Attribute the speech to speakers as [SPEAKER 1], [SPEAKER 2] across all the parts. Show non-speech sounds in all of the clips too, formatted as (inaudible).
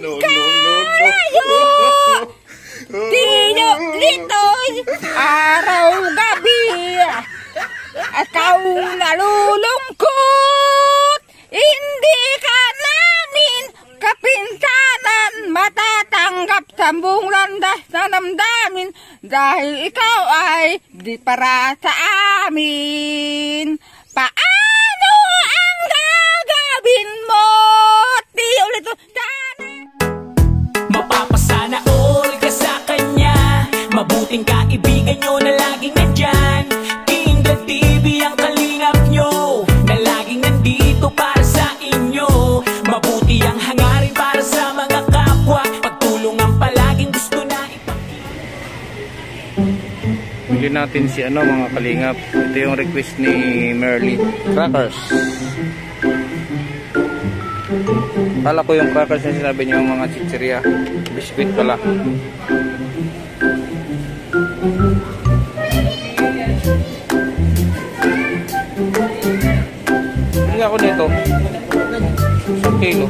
[SPEAKER 1] no, no, no, no.
[SPEAKER 2] Tino, litoy, araw gabi, ikaw nalulungkot, hindi ka namin kapinsanan, matatanggap sa buong landas na namdamin, dahil ikaw ay di para sa amin. Paano ang gagawin mo? Di ulit
[SPEAKER 3] kaibigan nyo na laging nandyan King the TV ang kalingap nyo Na laging nandito para sa inyo Mabuti ang hangarin para sa mga kapwa Pagtulungan palaging gusto na
[SPEAKER 1] Bili natin si ano mga kalingap. Ito yung request ni Merly. Crackers. Kala ko yung crackers na sinabi niyo yung mga chichirya. Biscuit pala. Bili ako nito. Isang kilo.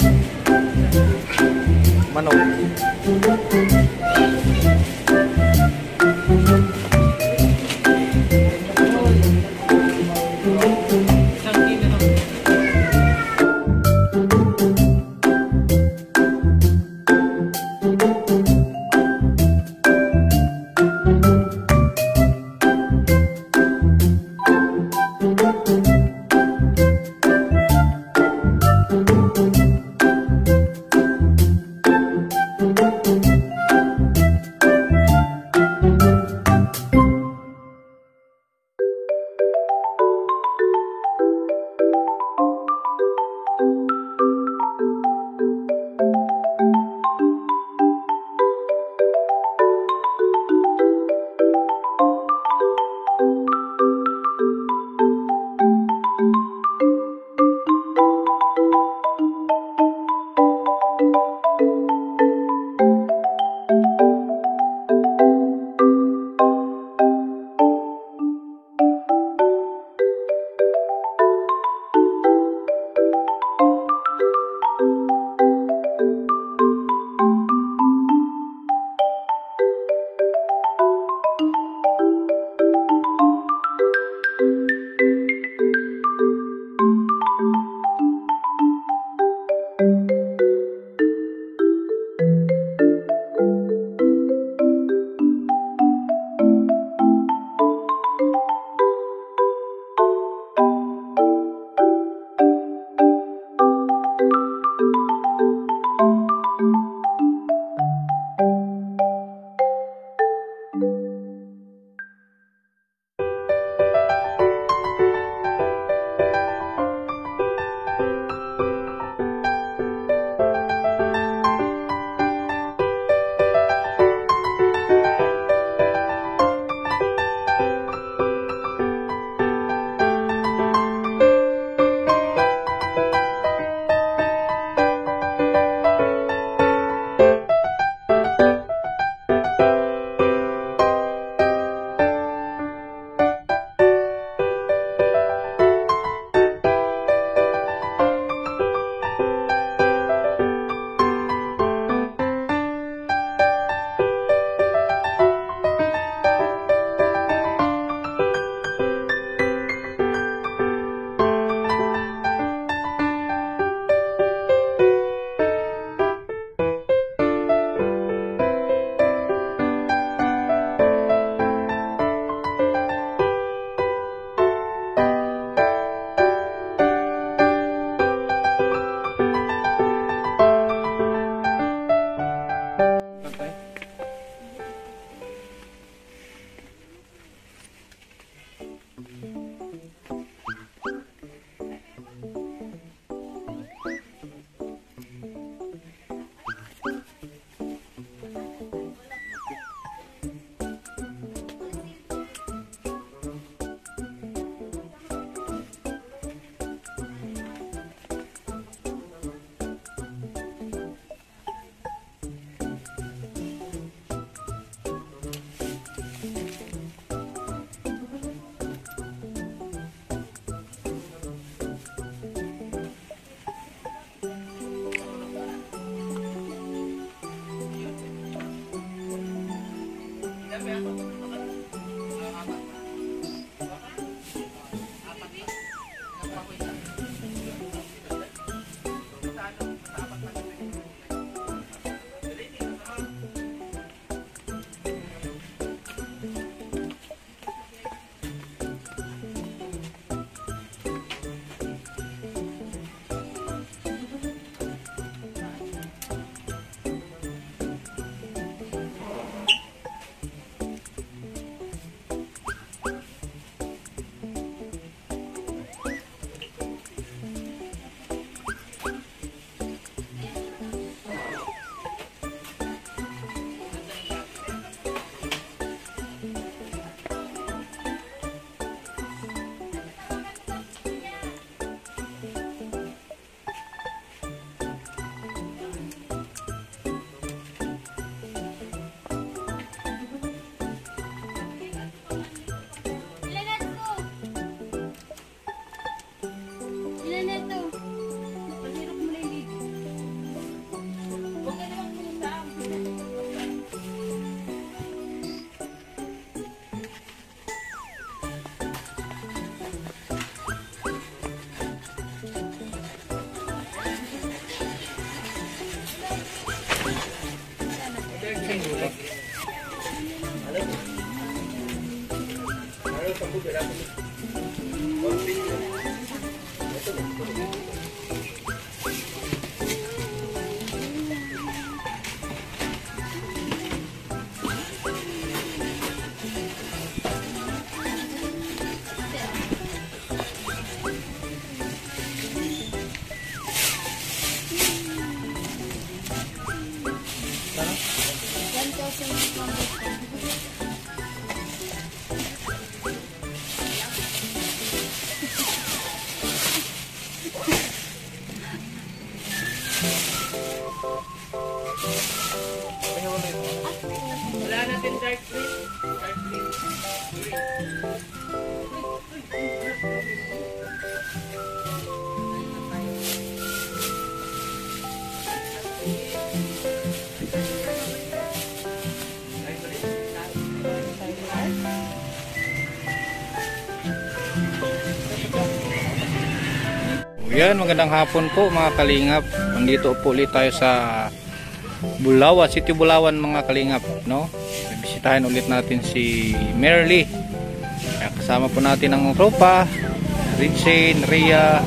[SPEAKER 1] Manok.
[SPEAKER 3] Yan, magandang hapon po mga kalingap. Nandito po ulit tayo sa Bulawan, City Bulawan mga kalingap, no? Bisitahin ulit natin si Merly. Kasama po natin ang tropa, Rinsen, Ria,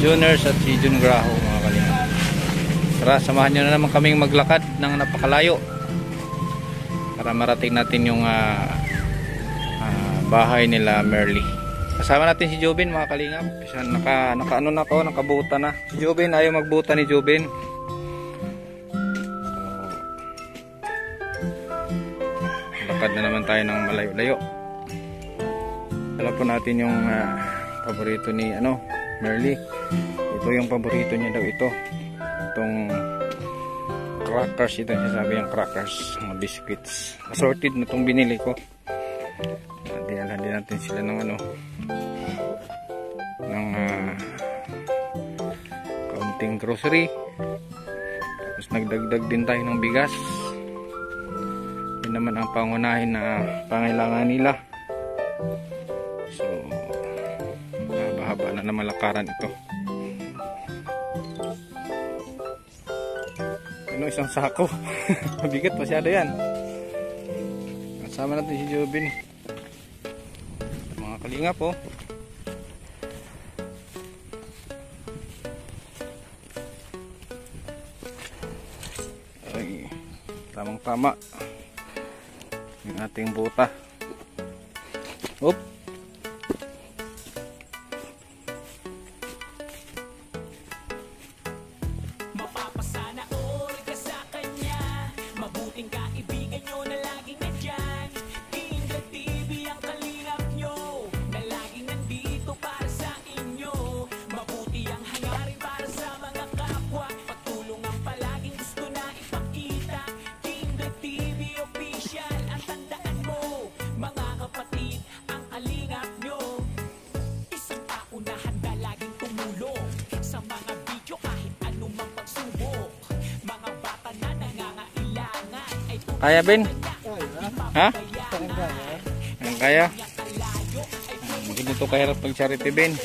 [SPEAKER 3] Juners at si Jun Graho mga kalingap. Tara, samahan nyo na naman kaming maglakad ng napakalayo para marating natin yung ah, ah, bahay nila Merly. Kasama natin si Jobin mga kalingap. Siya naka, naka ano na to, nakabuta na. Si Jobin, ayaw magbuta ni Jobin. Lakad na naman tayo ng malayo-layo. Alam natin yung ah, paborito ni ano, Merly. Ito yung paborito niya daw ito. Itong crackers ito sabi yung crackers, mga biscuits. Assorted na itong binili ko. Uh, dinalhan din natin sila ng ano ng ah, kaunting grocery. Tapos nagdagdag din tayo ng bigas. Yun naman ang pangunahin na pangailangan nila. So mahaba-haba na na malakaran ito. Ano isang sako? (laughs) Mabigat masyado yan. Kasama natin si Jobin. mga kalinga po. Ay tamang tama yung ating buta. Oop. Kaya Ben? ha? kaya? hindi nito kahirap pag charity Ben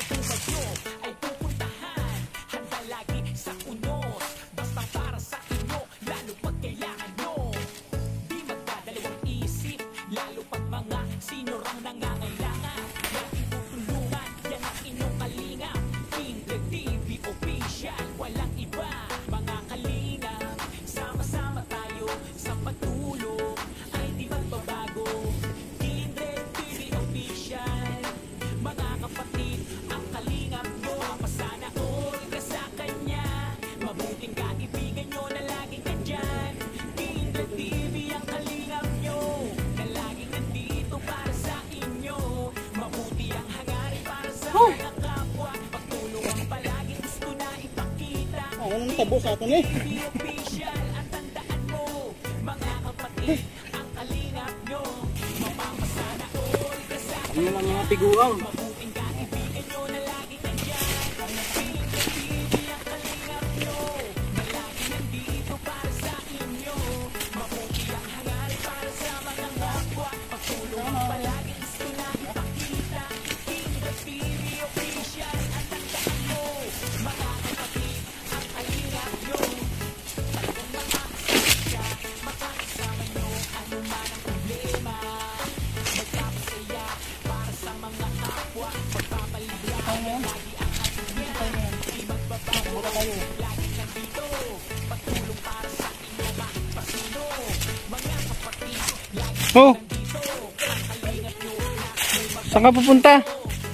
[SPEAKER 3] saan ka pupunta?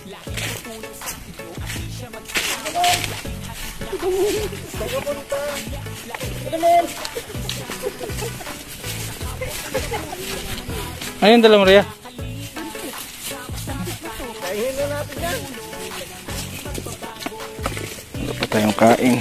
[SPEAKER 4] Lagi tutulong sa inyo At di siya magsasawa
[SPEAKER 3] ayun dala mo Rhea Wala pa tayong kain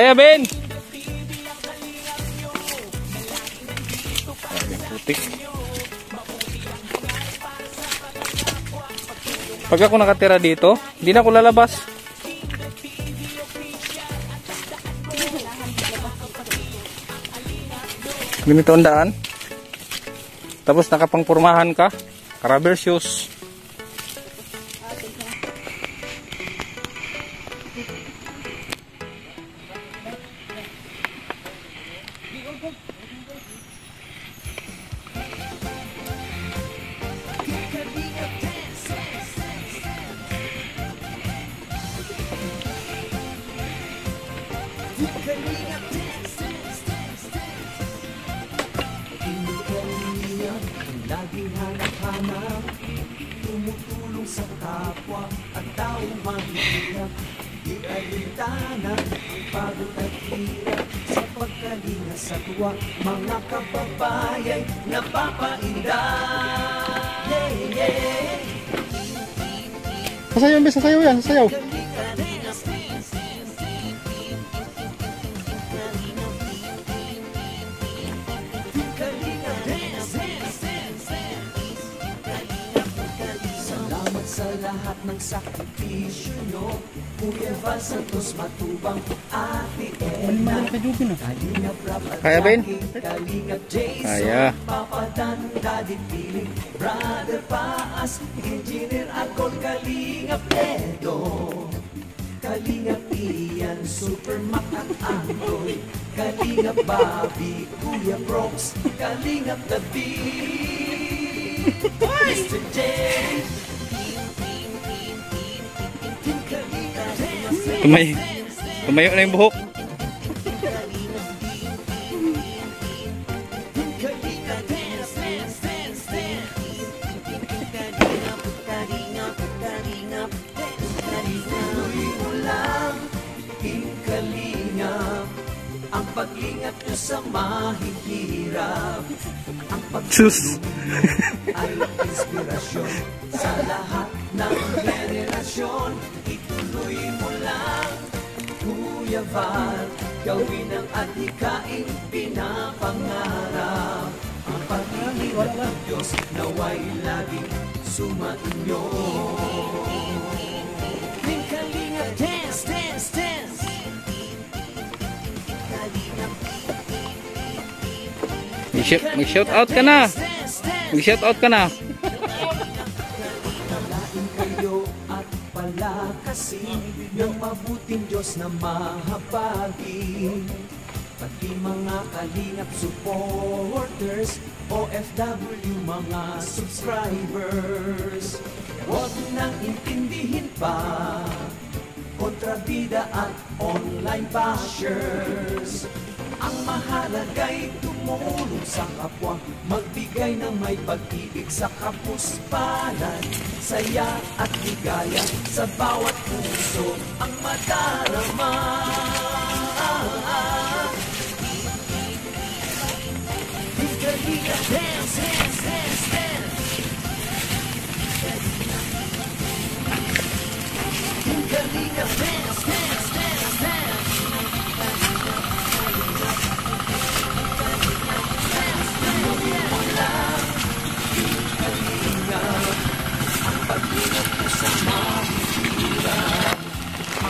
[SPEAKER 1] Kaya, Ben! Putik. Pag ako nakatira dito, hindi na ako lalabas. Ganito ang daan. Tapos nakapangpurmahan ka. Rubber shoes.
[SPEAKER 3] Daddy Piling Brother Paas Engineer Akol Kalinga Pedro Kalinga Ian Super Mac at Andoy Kalinga Bobby Kuya Brooks Kalinga David Mr. J
[SPEAKER 1] Tumay tumayo na yung buhok. Sus.
[SPEAKER 3] ay inspirasyon sa lahat ng henerasyon. Ituloy mo lang, Kuya Val, gawin ang adhikain pinapangarap. Ang pag-iingat ng Diyos naway laging sumainyo.
[SPEAKER 1] Mag-shout, mag-shout out ka na. Mag-shout out ka na.
[SPEAKER 3] Palakasin ng mabuting Diyos na mahabagin. Pati mga kalingap supporters, OFW mga subscribers. Huwag nang intindihin pa, kontrabida at online bashers. Ang mahalaga'y tumulong sa kapwa Magbigay ng may pag-ibig sa kapuspalan. Saya at ligaya sa bawat puso Ang madarama. Liga-liga, dance, dance, dance, dance, dance, dance, dance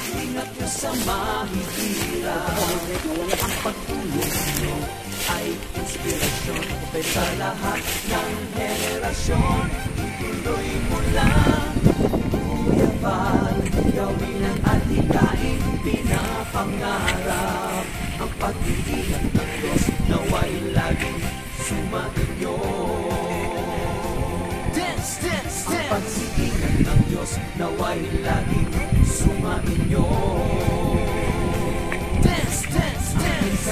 [SPEAKER 3] Pag-ingat nyo sa mahihirap Ang pagtulong nyo ay inspirasyon Sa lahat ng henerasyon Ituloy mo lang Kuya Val Gawin ang adhikain Pinapangarap Ang pag-iingat ng Diyos Naway laging sumainyo Dance, dance, dance. Ang pagsiingat ng Diyos Naway laging sumainyo Dance, dance, dance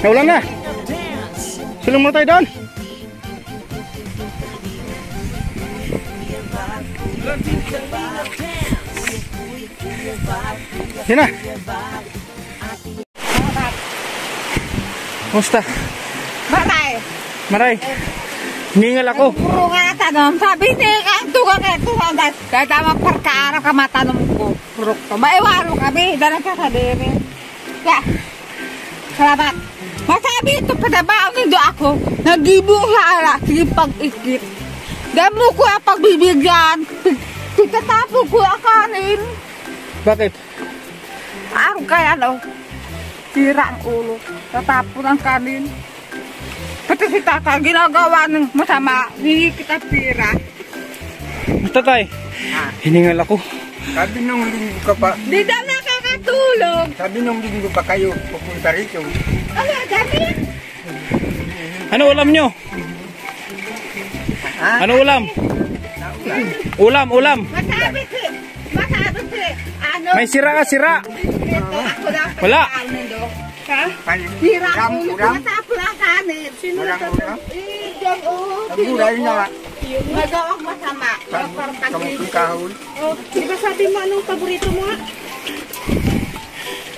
[SPEAKER 1] Naulan na. Silong muna tayo doon. Yan na. Kumusta?
[SPEAKER 2] Maray.
[SPEAKER 1] Ningal ako.
[SPEAKER 2] Puro nga tanong. Sabi niya, ang tuga ka, tuga ka. Dahil tama parkaara ka matanong ko. Puro ko. Maiwaro kami. Dahil ka sa diri. Kaya, salamat. Masabi ito, panabaong nindo ako. Nagibong sa ala. Sige pag-ikit. Dahil mo ko ang pagbibigyan. Pagkatapo ko ang kanin.
[SPEAKER 1] Bakit?
[SPEAKER 2] Araw kaya ano, tira ang ulo. Tatapon ang kanin. Pati si tata, ginagawa ng masama. Hindi kita pira.
[SPEAKER 1] Basta tayo. Hiningal ako.
[SPEAKER 5] Sabi nung linggo ka pa,
[SPEAKER 2] Di daw nakakatulog.
[SPEAKER 5] sabi nung linggo pa kayo pupunta rito.
[SPEAKER 2] Ano, dami?
[SPEAKER 1] Ano ulam nyo? Ano ulam? Ulam, ulam.
[SPEAKER 2] Masabi si, masabi si, ano?
[SPEAKER 1] May sira ka, sira.
[SPEAKER 2] Lang
[SPEAKER 1] Wala.
[SPEAKER 2] Pagkakanin do. Ha?
[SPEAKER 5] Pan,
[SPEAKER 2] Tira
[SPEAKER 5] ulam,
[SPEAKER 2] ang ulo,
[SPEAKER 5] ulam,
[SPEAKER 2] matapon ang kanin. Sino
[SPEAKER 5] ulam, ulam.
[SPEAKER 2] Eh, diyan, oh.
[SPEAKER 5] Naguray na,
[SPEAKER 2] Nagawang masama.
[SPEAKER 5] Pan-
[SPEAKER 2] Parang
[SPEAKER 5] kamukong
[SPEAKER 2] pagbibigyan.
[SPEAKER 5] kahon.
[SPEAKER 6] Oh, di ba sabi mo anong paborito mo nga?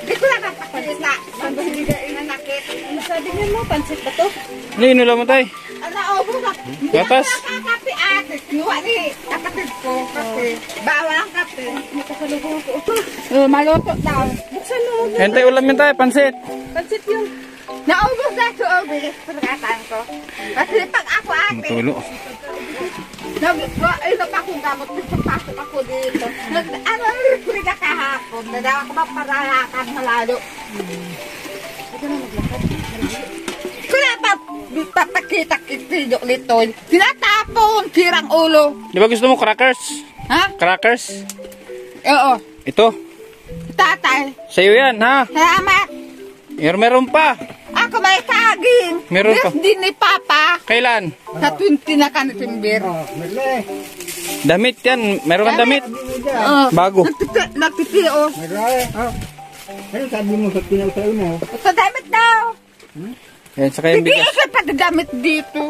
[SPEAKER 2] Di ko nakapagsalita. Ang bahiligain na nakit.
[SPEAKER 6] Ano sabi niya mo? Pansit ba to?
[SPEAKER 1] Ano yun ulam mo tayo?
[SPEAKER 2] Ano, obo na. Hindi
[SPEAKER 1] Gatas?
[SPEAKER 2] ako nakakapi ate. Kinuha ni kapatid ko kasi bawal ang kape.
[SPEAKER 6] Makasalubong ko.
[SPEAKER 2] Uh, maluto daw.
[SPEAKER 6] Buksan mo.
[SPEAKER 1] Hintay ulam yun tayo, pansit.
[SPEAKER 6] Pansit yung...
[SPEAKER 2] Naubos na sa obis. Pagkataan ko. Kasi pag ako ate,
[SPEAKER 1] Tulo.
[SPEAKER 2] nag, ay nag ako gamot. Pasok ako dito. Nag, ano, na kahapon. Na daw ako maparalakan na lalo. Kaya pa, papakita kitidyo nito. Tinatapon, tirang ulo.
[SPEAKER 1] Di ba gusto mo crackers?
[SPEAKER 2] Ha?
[SPEAKER 1] Crackers?
[SPEAKER 2] Oo.
[SPEAKER 1] Ito.
[SPEAKER 2] Tatay.
[SPEAKER 1] Sa'yo yan, ha?
[SPEAKER 2] Salamat.
[SPEAKER 1] Mer meron pa.
[SPEAKER 2] Ako may saging.
[SPEAKER 1] Meron pa.
[SPEAKER 2] din ni Papa.
[SPEAKER 1] Kailan?
[SPEAKER 2] Sa 20 na ka ni Timber.
[SPEAKER 5] Oh, mali,
[SPEAKER 1] Damit yan. Meron kang damit.
[SPEAKER 2] Oo.
[SPEAKER 1] Bago.
[SPEAKER 2] Nagtiti- Nagtitio.
[SPEAKER 5] Oh. Ano sabi mo sa pinagsayo mo?
[SPEAKER 2] Sa damit daw.
[SPEAKER 1] Yan, saka yung
[SPEAKER 2] Hindi
[SPEAKER 1] bigas.
[SPEAKER 2] isa pagdamit dito.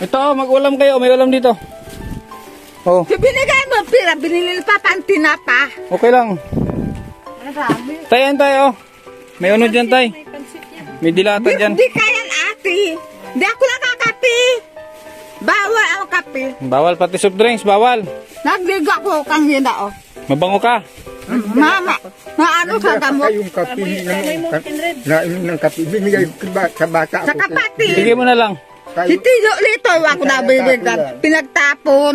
[SPEAKER 1] Ito, oh, mag-ulam kayo. May ulam dito. Oh,
[SPEAKER 2] binigay mo pira, binili ni Papa ang tinapa.
[SPEAKER 1] okay lang.
[SPEAKER 2] Ang dami.
[SPEAKER 1] Tayo oh. May ano dyan tayo.
[SPEAKER 6] May
[SPEAKER 1] dilata
[SPEAKER 2] Di,
[SPEAKER 1] dyan.
[SPEAKER 2] di kaya ate. Di ako nakakape. Bawal ang kape.
[SPEAKER 1] Bawal pati soft drinks, bawal.
[SPEAKER 2] Nagligo ako kang hina oh.
[SPEAKER 1] Mabango ka.
[SPEAKER 2] Mama, maano sa gamot?
[SPEAKER 5] Kayong kape
[SPEAKER 6] Amoy, amoy mo,
[SPEAKER 5] na
[SPEAKER 6] Kindred.
[SPEAKER 5] nainom ng kape. Binigay ko sa bata
[SPEAKER 2] Sa
[SPEAKER 5] ako.
[SPEAKER 2] kapatid.
[SPEAKER 1] Sige mo na lang.
[SPEAKER 5] Kayo,
[SPEAKER 2] Si Tiyo Lito, ako na bibigyan. Pinagtapon.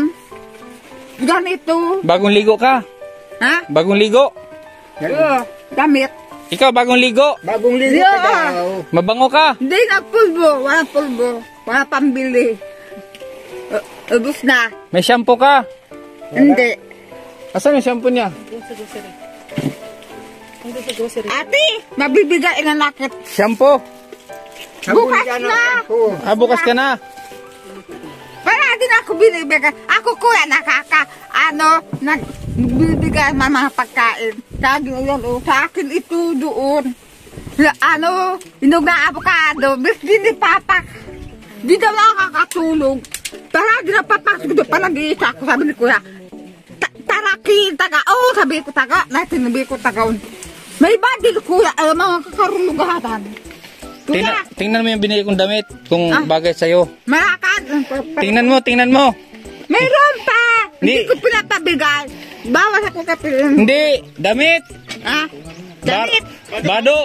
[SPEAKER 2] Ganito.
[SPEAKER 1] Bagong ligo ka.
[SPEAKER 2] Ha?
[SPEAKER 1] Bagong ligo.
[SPEAKER 2] Oo, damit.
[SPEAKER 1] Ikaw, bagong ligo.
[SPEAKER 5] bagong ligo ka daw.
[SPEAKER 1] Mabango ka.
[SPEAKER 2] Hindi na pulbo. Wala pulbo. Wala pambili. Uh, ubus na.
[SPEAKER 1] May shampoo ka.
[SPEAKER 2] Hindi.
[SPEAKER 1] Asan yung shampoo niya?
[SPEAKER 6] Doon sa grocery. Doon sa grocery.
[SPEAKER 2] Ate, mabibigay na nakit.
[SPEAKER 1] Shampoo.
[SPEAKER 2] Bukas na.
[SPEAKER 1] Ah, bukas ka na.
[SPEAKER 2] Din ako binibigay. Ako kuya nakaka, ano, nag, bibigay ng mga pagkain. Ko yan, oh, sa akin ito doon. La, ano, inog na avocado. Bis din ni Papa. Di daw nakakatulog. Para di na papasok doon. Parang isa ako. Sabi ni kuya, "Ta- taraki, taga, oh, sabi ko taga. Natin, sabi ko taga. May badil kuya, ay mga kakarulugatan.
[SPEAKER 1] Tingnan, tingnan mo yung binili kong damit. Kung
[SPEAKER 2] Ah.
[SPEAKER 1] bagay sa'yo.
[SPEAKER 2] Marakan.
[SPEAKER 1] Tingnan mo, tingnan mo.
[SPEAKER 2] Mayroon pa! Hindi
[SPEAKER 1] Hindi.
[SPEAKER 2] ko pinapabigay. Bawas ako kapilin.
[SPEAKER 1] Hindi, damit.
[SPEAKER 2] Ha?
[SPEAKER 1] Bar-
[SPEAKER 2] Damit.
[SPEAKER 1] Bado.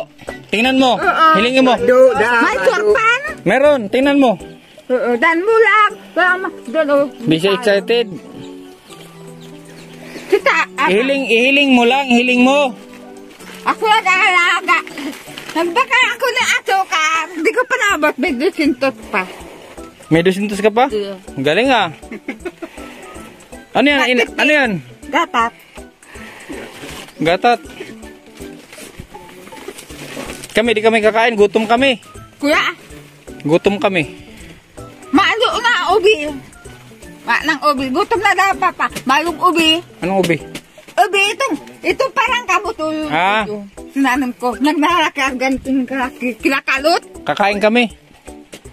[SPEAKER 1] Tingnan mo.
[SPEAKER 2] Oo.
[SPEAKER 1] Hilingin mo.
[SPEAKER 5] Do, da,
[SPEAKER 2] May
[SPEAKER 5] bado.
[SPEAKER 2] sorpan.
[SPEAKER 1] Meron, tingnan mo.
[SPEAKER 2] Oo, dan mo lang.
[SPEAKER 1] Siya excited.
[SPEAKER 2] Kita, ako,
[SPEAKER 1] Ihiling, ihiling mo lang, ihiling mo.
[SPEAKER 2] ako lang alaga. Nagbaka ako ng asukar. Hindi ko pa nabot. May dusintot pa.
[SPEAKER 1] May dusintos ka pa? Ang Galing ah. (laughs) Ano yan? In- ano yan?
[SPEAKER 2] Dapat.
[SPEAKER 1] Gatat. Kami, di kami kakain. Gutom kami.
[SPEAKER 2] Kuya,
[SPEAKER 1] Gutom kami.
[SPEAKER 2] ubi. Ma ng ubi. Gutom na daw, papa. Mayong ubi.
[SPEAKER 1] Anong ubi?
[SPEAKER 2] Ubi, itong, ito parang kabuto.
[SPEAKER 1] Ah.
[SPEAKER 2] Sinanong ko. Nagnaraka ganitong kinakalot.
[SPEAKER 1] Kakain kami.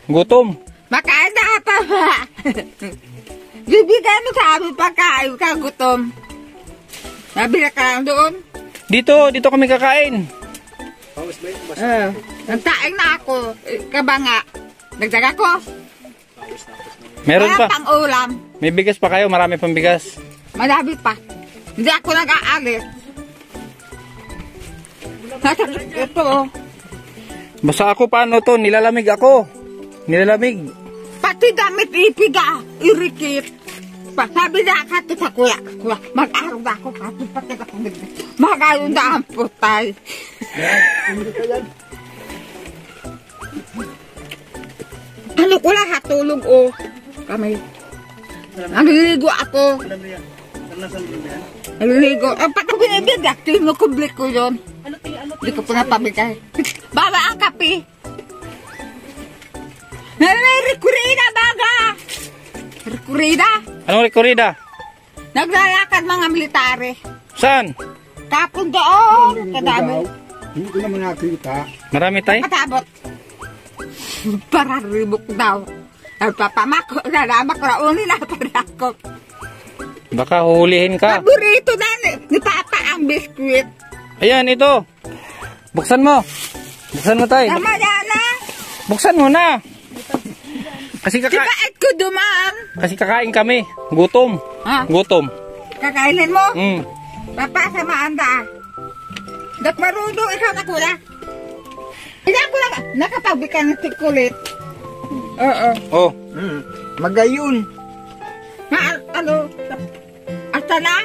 [SPEAKER 1] Gutom.
[SPEAKER 2] Makain na pa ba? (laughs) Bibigyan mo sa amin pagkain ka gutom. Nabila ka doon.
[SPEAKER 1] Dito, dito kami kakain.
[SPEAKER 2] Uh, nagtaing na ako. Eh, Kabanga. Nagdaga ko.
[SPEAKER 1] Meron
[SPEAKER 2] Wala
[SPEAKER 1] pa.
[SPEAKER 2] pang ulam.
[SPEAKER 1] May bigas pa kayo, marami pang bigas.
[SPEAKER 2] Madami pa. Hindi ako nag-aalis. Nasa ito oh.
[SPEAKER 1] Basta ako paano to, nilalamig ako. Nilalamig.
[SPEAKER 2] Pati damit ipiga. Irikit. Sabi na ka to sa kuya. Kuya, mag-araw na ako. Pati pati ako nag- Magayon na ang putay. Ano ko lang hatulog oh. Kami. Naliligo ako. Naliligo. Ang pati binibigay. Tinukublik ko yun.
[SPEAKER 6] Ano ano
[SPEAKER 2] Hindi ko pa napabigay. Baba ang kape. Nalilikurida baga. Rikurida.
[SPEAKER 1] Anong rekorida?
[SPEAKER 2] Naglalakad mga military.
[SPEAKER 1] Saan?
[SPEAKER 2] Tapon doon. Kadami.
[SPEAKER 5] Hindi ko naman nakita.
[SPEAKER 1] Marami tayo?
[SPEAKER 2] Katabot. Para ribok daw. Ay, papamako. Nalamak na uni na para ako.
[SPEAKER 1] Baka huhulihin ka.
[SPEAKER 2] Paborito na ni, ni Papa ang biskuit.
[SPEAKER 1] Ayan, ito. Buksan mo. Buksan mo tayo.
[SPEAKER 2] Tama yan na.
[SPEAKER 1] Buksan mo na. Kasi, kaka
[SPEAKER 2] Sikait ko dumaan.
[SPEAKER 1] kasi kakain kami. Gutom.
[SPEAKER 2] Ha?
[SPEAKER 1] Gutom.
[SPEAKER 2] Kakainin mo.
[SPEAKER 1] Mm.
[SPEAKER 2] Papa, sa maanda. Dak marudo, ikaw na kuya. Hindi ako na, nakapagbikan ng tikulit. Oo.
[SPEAKER 1] Oh,
[SPEAKER 5] Hmm. Magayon.
[SPEAKER 2] Ma, ano, asa na?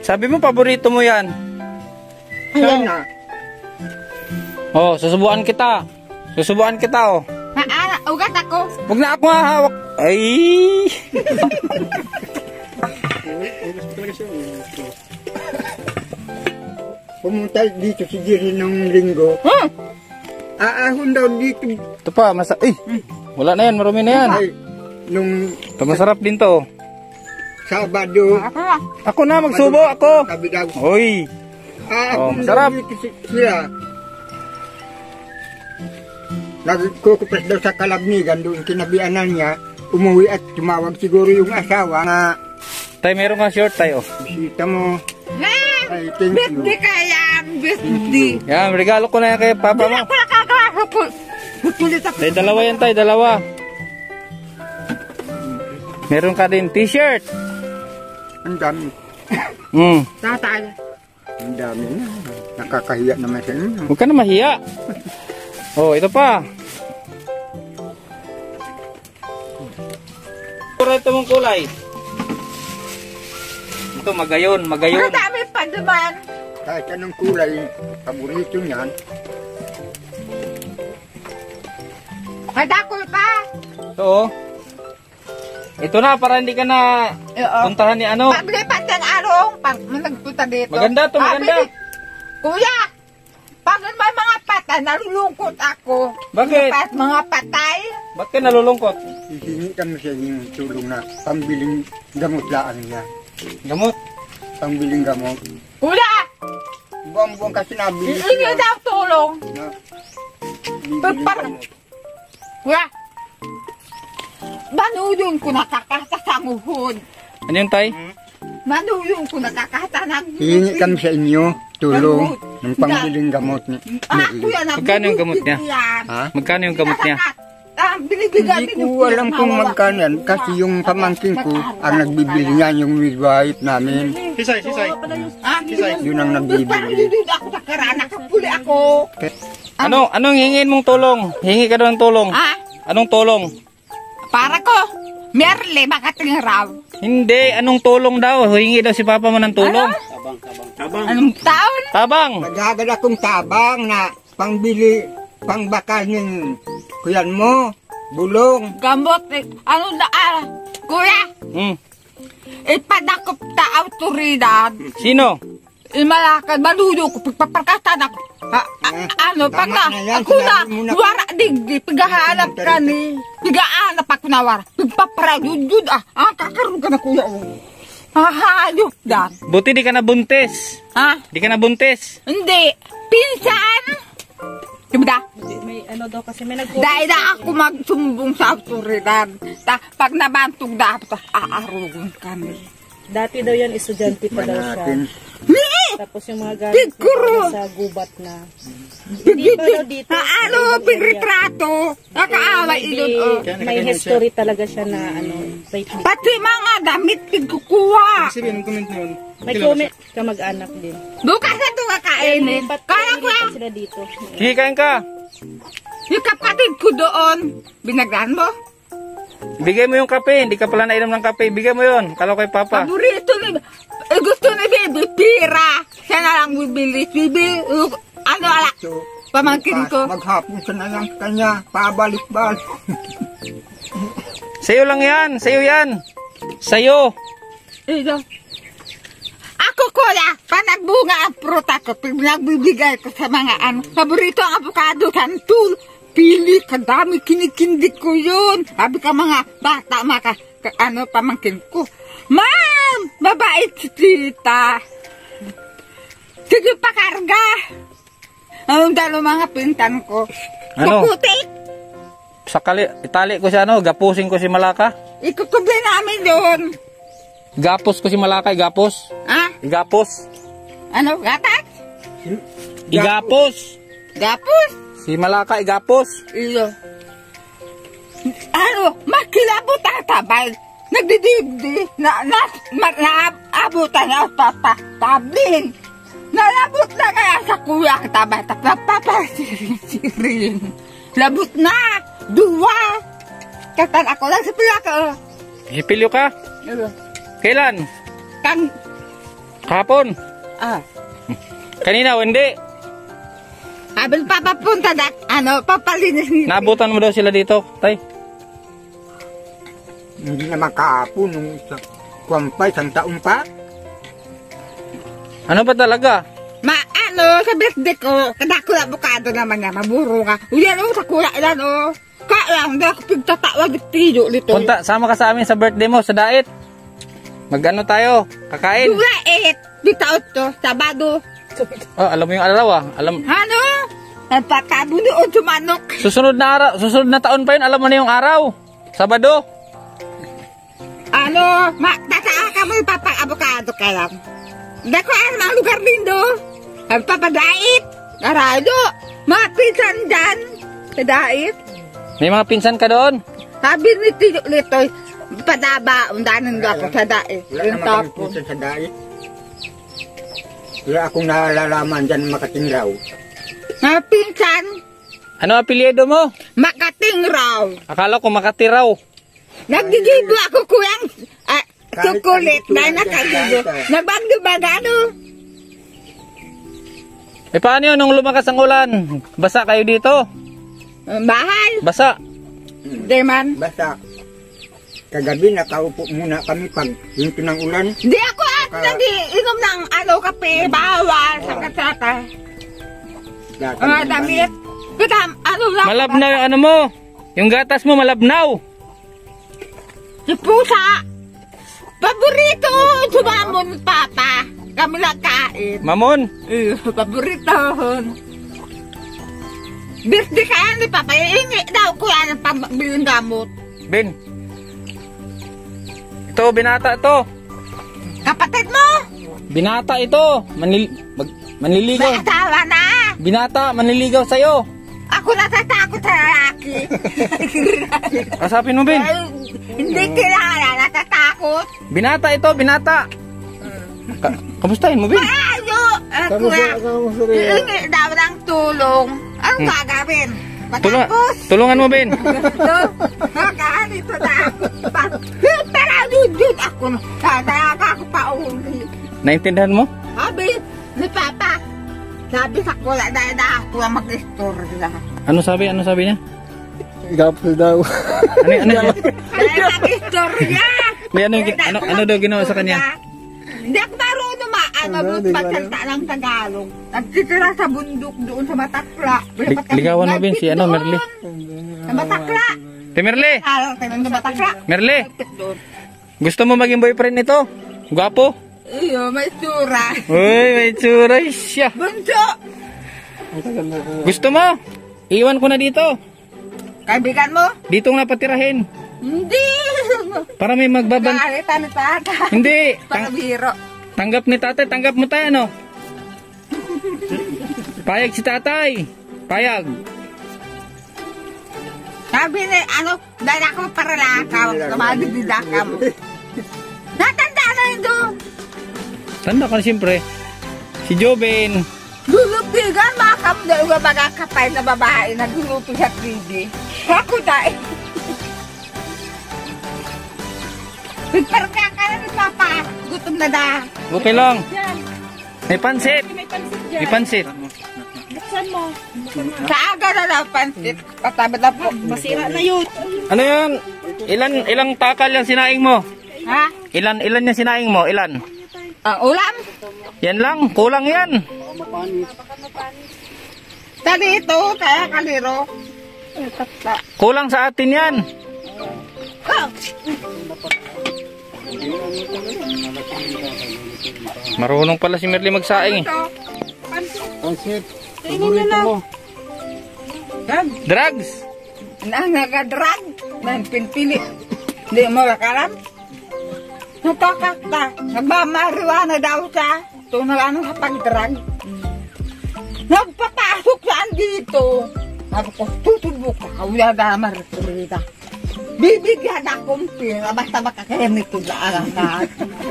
[SPEAKER 1] sabi mo paborito mo yan.
[SPEAKER 5] Ayan na.
[SPEAKER 1] Oh, susubuan kita. Susubuan kita, oh.
[SPEAKER 2] Ugat ako.
[SPEAKER 1] Huwag na ako hahawak. Ay!
[SPEAKER 5] Pumunta dito si Jerry ng linggo.
[SPEAKER 2] Hmm.
[SPEAKER 5] Aahon daw dito.
[SPEAKER 1] Ito pa, masa... Ay! Wala na yan, marumi na yan.
[SPEAKER 5] Ay, nung
[SPEAKER 1] Ito, masarap din to.
[SPEAKER 5] Sabado,
[SPEAKER 2] Ako na.
[SPEAKER 1] Ako na, magsubo ako.
[SPEAKER 5] sabi daw,
[SPEAKER 1] Hoy! Oh,
[SPEAKER 5] aahon
[SPEAKER 1] masarap.
[SPEAKER 5] daw dito si- sila. Nagkukupas daw sa kalabnigan doon kinabianan niya. Umuwi at tumawag siguro yung asawa na
[SPEAKER 1] Tay, meron kang short tayo.
[SPEAKER 5] bisita mo.
[SPEAKER 2] Na,
[SPEAKER 5] Ay, thank you.
[SPEAKER 2] birthday kaya, birthday.
[SPEAKER 1] Yan, regalo ko na yan kay papa mo.
[SPEAKER 2] pul. Putulit ako.
[SPEAKER 1] Tay, dalawa yan tay, dalawa. Meron ka din t-shirt.
[SPEAKER 5] Ang dami.
[SPEAKER 1] Hmm.
[SPEAKER 2] Tatay.
[SPEAKER 5] Ang dami na. Nakakahiya naman sa inyo.
[SPEAKER 1] Huwag ka na mahiya. Oh, ito pa. Ito mong kulay. Ito, magayon, magayon.
[SPEAKER 2] Ang dami pa naman.
[SPEAKER 5] Kahit anong kulay, paborito niyan.
[SPEAKER 2] Kada ko pa.
[SPEAKER 1] Ito, oh. Ito na, para hindi ka na
[SPEAKER 2] Oo.
[SPEAKER 1] puntahan ni ano.
[SPEAKER 2] Pabili pa ng arong. Pag nagpunta dito.
[SPEAKER 1] Maganda to,
[SPEAKER 2] Ah,
[SPEAKER 1] maganda.
[SPEAKER 2] Kuya, pag may mga patay, nalulungkot ako.
[SPEAKER 1] Bakit?
[SPEAKER 2] Mga, pat, mga patay.
[SPEAKER 1] Ba't ka nalulungkot?
[SPEAKER 5] Hihingi kami sa inyo ng tulong na pambiling gamot laan niya.
[SPEAKER 1] Gamot.
[SPEAKER 5] Pambiling gamot.
[SPEAKER 2] Kuya,
[SPEAKER 5] Buwang-buwang kasi nabili
[SPEAKER 2] iingi daw tulong.
[SPEAKER 5] na bibiling
[SPEAKER 2] Parang-
[SPEAKER 5] gamot.
[SPEAKER 2] Kuya, manuyong ko nakakata sa muhod.
[SPEAKER 1] Ano yun, tay?
[SPEAKER 2] Manuyong ko nakakata ng
[SPEAKER 5] Hihingi kami sa inyo tulong ng pambiling gamot ni
[SPEAKER 2] Ah, kuya,
[SPEAKER 1] Magkano yung gamot niya?
[SPEAKER 2] yan.
[SPEAKER 5] Ha?
[SPEAKER 1] Magkano yung gamot niya?
[SPEAKER 2] Ah, binibigyan
[SPEAKER 5] Hindi ko alam kung magkano yan kasi yung pamangkin ko ang nagbibili niyan yung midwife namin.
[SPEAKER 4] Sisay, sisay.
[SPEAKER 2] Ah,
[SPEAKER 5] Yun ang
[SPEAKER 2] Parang
[SPEAKER 5] nagbibili.
[SPEAKER 2] dito ako sa karana, nakapuli ako.
[SPEAKER 1] Ano, anong hingin mong tulong? Hingi ka daw ng tulong.
[SPEAKER 2] Ah,
[SPEAKER 1] Anong tulong?
[SPEAKER 2] para ko. Merle, makating raw.
[SPEAKER 1] Hindi, anong tulong daw? Hingi daw si papa mo ng tulong.
[SPEAKER 2] Anong taon?
[SPEAKER 1] Tabang!
[SPEAKER 5] Naghagad akong tabang na pangbili, pangbakal ng kuyan mo, bulong.
[SPEAKER 2] Gamot, eh, ano na, ah, kuya,
[SPEAKER 1] Hmm.
[SPEAKER 2] ipadakop ta autoridad.
[SPEAKER 1] Sino?
[SPEAKER 2] Imalakad, maluyo ko, pagpaparkatan ako. Ha, a- ano, pag na,
[SPEAKER 5] na yan,
[SPEAKER 2] ako na,
[SPEAKER 5] na-
[SPEAKER 2] wara digdi, paghahanap ka ni, paghahanap ako na wara, pagpaparayudud, ah, ah, kakaroon ka na kuya, oh. Hahayop dan.
[SPEAKER 1] Buti di ka nabuntis.
[SPEAKER 2] Ha?
[SPEAKER 1] Di ka nabuntis.
[SPEAKER 2] Hindi. Pinsan! Diba?
[SPEAKER 6] May ano daw kasi may nag
[SPEAKER 2] Dahil na ako magsumbong sa autoridad. Ta, pag nabantog na ako, ta- aarugon kami.
[SPEAKER 6] Dati daw yan, estudyante pa daw siya. Tapos yung mga gamit sa gubat na. Hindi pa daw dito.
[SPEAKER 2] Na ano, pigretrato. Nakaawa
[SPEAKER 6] Hindi,
[SPEAKER 2] ilun, oh.
[SPEAKER 6] may history talaga siya na ano.
[SPEAKER 2] Pati mga damit pigkukuha.
[SPEAKER 4] Sabihin, ang comment na yun.
[SPEAKER 6] May comment ka mag-anak din.
[SPEAKER 2] Bukas na ito kakainin.
[SPEAKER 6] Ba't
[SPEAKER 2] Kaya ko yan,
[SPEAKER 6] sila dito?
[SPEAKER 1] Sige, kain ka.
[SPEAKER 2] yung kapatid ko doon. Binagdan mo?
[SPEAKER 1] Bigay mo yung kape. Hindi ka pala nainom ng kape. Bigay mo yun. Kala ko kay Papa.
[SPEAKER 2] Paborito ni... Eh, gusto ni Bibi, pira. Siya na lang bibili. Bibi, uh, ano ala, pamangkin ko.
[SPEAKER 5] maghapon siya na lang sa kanya, pabalik-balik. (laughs)
[SPEAKER 1] Sa'yo lang yan. Sa'yo yan. Sa'yo.
[SPEAKER 2] Ito. Ako kuya, panagbunga ang pruta ko, pag nagbibigay ko sa mga ano, paborito ang avocado, santul, pili, kadami, kinikindi ko yun. Sabi ka mga bata, mga ka, ano, pamangkin ko. Ma'am, mabait si tita. Sige pa karga. Ang dalo mga pintan ko.
[SPEAKER 1] Ano?
[SPEAKER 2] Kukutik.
[SPEAKER 1] Sa kali, itali ko siya, ano, gapusin ko si Malaka.
[SPEAKER 2] Ikukubi namin doon.
[SPEAKER 1] Gapos ko si Malaka, igapos.
[SPEAKER 2] Ha?
[SPEAKER 1] Igapos.
[SPEAKER 2] Ano, gatas?
[SPEAKER 1] Igapos.
[SPEAKER 2] Gapos?
[SPEAKER 1] Si Malaka, igapos.
[SPEAKER 2] Iyo. Ano, makilabot ang tabay. Nagdidibdi. Na, na, na, naabutan na papa. Tabling. Nalabot na kaya sa kuya ang tabay. Tapapapasirin. Labot na. Dua. Katan ako lang sa pila ko.
[SPEAKER 1] Hipilyo ka?
[SPEAKER 2] Iyo.
[SPEAKER 1] Kailan?
[SPEAKER 2] Kan,
[SPEAKER 1] Kahapon?
[SPEAKER 2] ah.
[SPEAKER 1] Kanina, hindi?
[SPEAKER 2] Habang papapunta na, ano, papalinis ni...
[SPEAKER 1] Naabutan mo daw sila dito, tay.
[SPEAKER 5] Hindi naman kahapon, nung sa kwampay, isang taon pa.
[SPEAKER 1] Ano ba talaga?
[SPEAKER 2] Ma, ano, sa birthday ko, kadako na bukado naman niya, maburo nga. Uyan o, sa kuya ilan o. Kaya, hindi ako pigtatawag at tiyo nito.
[SPEAKER 1] Punta, sama ka sa amin sa birthday mo, sa dait. Magano tayo? Kakain?
[SPEAKER 2] Dula et, bitaot to, sabado.
[SPEAKER 1] Oh, alam mo yung araw ah. Alam,
[SPEAKER 2] Ano? Ang patabuno o sumanok.
[SPEAKER 1] susunod na araw, susunod na taon pa yun, alam mo na yung araw. Sabado.
[SPEAKER 2] Ano, ma, tasa ka mo yung papag-abokado ka lang. Dako ang mga lugar din do. Ang papadait. Arado. Mga pinsan dyan. Sa dait.
[SPEAKER 1] May mga pinsan ka doon.
[SPEAKER 2] Sabi ni Tito Litoy, padaba, undanan nga ako sa dait.
[SPEAKER 5] Wala naman kami pusan sa dait. Wala akong nalalaman dyan makating raw.
[SPEAKER 2] Mga pinsan,
[SPEAKER 1] Ano apelyido mo?
[SPEAKER 2] makating raw.
[SPEAKER 1] Akala ko makatiraw.
[SPEAKER 2] Nagdidibo ako kuyang ah,
[SPEAKER 5] ano,
[SPEAKER 2] na
[SPEAKER 5] kahit, ah.
[SPEAKER 2] Nagbagdo-bagano.
[SPEAKER 1] Eh paano yun nung lumakas ang ulan? Basa kayo dito?
[SPEAKER 2] Bahay.
[SPEAKER 1] Basa.
[SPEAKER 2] Di man.
[SPEAKER 5] Basta, kagabi nakaupo muna kami pag hinto ng ulan.
[SPEAKER 2] Di ako at nagiinom ng ano kape, bawal, saka-saka.
[SPEAKER 5] Dati
[SPEAKER 2] Mga damit. Kita, ano lang.
[SPEAKER 1] Malabnaw yung ano mo. Yung gatas mo malabnaw.
[SPEAKER 2] Si Pusa. Paborito, sumamon papa. Kami nagkain.
[SPEAKER 1] Mamon.
[SPEAKER 2] Eh, paborito. Birthday ka ni Papa, iingi daw ko yan ang pambiling gamot.
[SPEAKER 1] Ben. Ito, binata ito.
[SPEAKER 2] Kapatid mo,
[SPEAKER 1] Binata ito. Manil mag
[SPEAKER 2] may
[SPEAKER 1] manliligaw.
[SPEAKER 2] asawa na.
[SPEAKER 1] Binata, manliligaw sa'yo.
[SPEAKER 2] Ako natatakot sa lalaki. (laughs)
[SPEAKER 1] Kasapin mo, Ben.
[SPEAKER 2] Hindi kilala, natatakot.
[SPEAKER 1] Binata ito, binata. Ka kamustahin mo, Ben?
[SPEAKER 2] Ayo! Ako na. Iingi daw ng tulong. Anong gagawin?
[SPEAKER 1] Tulungan,
[SPEAKER 2] Matapos?
[SPEAKER 1] tulungan mo, Ben.
[SPEAKER 2] Ito, nakaanito na ako. Pero yun ako. Nadayaka ako pa uli.
[SPEAKER 1] Naintindihan mo?
[SPEAKER 2] Sabi ni Papa, sabi sa kula dahil na ako ang mag-istorya.
[SPEAKER 1] Ano sabi? Ano sabi niya?
[SPEAKER 4] Gapos daw.
[SPEAKER 1] Ano, ano! May ano, ano, ano daw ginawa sa kanya?
[SPEAKER 2] Hindi ako marunong ma ano,
[SPEAKER 4] Ano,
[SPEAKER 2] magsalita ng Tagalog. Nagtitira sa bundok doon sa Matakla.
[SPEAKER 1] Lig- ligawan mo, Bin, si ano, Merly?
[SPEAKER 2] Sa Matakla.
[SPEAKER 1] Temerle,
[SPEAKER 2] Alam tayo sa Matakla.
[SPEAKER 1] Merle, gusto mo maging boyfriend nito? Gwapo?
[SPEAKER 2] Iyo, may tsura.
[SPEAKER 1] Uy, may tsura siya.
[SPEAKER 2] Bunso!
[SPEAKER 1] Gusto mo? Iwan ko na dito.
[SPEAKER 2] Kaibigan mo?
[SPEAKER 1] Dito nga patirahin.
[SPEAKER 2] Hindi!
[SPEAKER 1] Para may magbaban...
[SPEAKER 2] Nakakita ni tata.
[SPEAKER 1] Hindi.
[SPEAKER 2] Para
[SPEAKER 1] Tang-
[SPEAKER 2] biro.
[SPEAKER 1] tanggap ni tatay, tanggap mo tayo, no? Payag si tatay. Payag.
[SPEAKER 2] Sabi ni, ano, dahil ako paralakaw, kumadididaka mo. Natanda na yun doon.
[SPEAKER 1] Tanda ka na siyempre. Si Joven.
[SPEAKER 2] Lulupigan, makam na yung mga kapay na babae na gulupi sa 3D. Ako dahil. Pagparka ka na ni Papa. Gutom na da.
[SPEAKER 1] Okay lang. May pansit.
[SPEAKER 6] May pansit dyan.
[SPEAKER 1] May pansit.
[SPEAKER 6] Buksan mo.
[SPEAKER 2] Sa aga na lang pansit. Patabad na po.
[SPEAKER 6] Masira na yun.
[SPEAKER 1] Ano yan? Ilan ilang takal yung sinaing mo?
[SPEAKER 2] Ha?
[SPEAKER 1] Ilan ilan yung sinaing mo? Ilan?
[SPEAKER 2] Ang ulam?
[SPEAKER 1] Yan lang, kulang yan.
[SPEAKER 2] Sa dito, kaya kaliro.
[SPEAKER 1] Kulang sa atin yan.
[SPEAKER 2] Ah,
[SPEAKER 1] Marunong pala si Merly magsaing eh.
[SPEAKER 2] ito. Pansit.
[SPEAKER 6] Nyo na.
[SPEAKER 2] Yan.
[SPEAKER 1] Drugs.
[SPEAKER 2] Nangadrag. Nang pinpili. Hindi mo makalam. Nakakakta. Nagmamariwana daw siya. Ito na ano sa pagdrag. Nagpapasok saan dito. Sabi ko, tutubok ka. Kawala na marito Bibigyan akong pera. Basta makakayan nito na.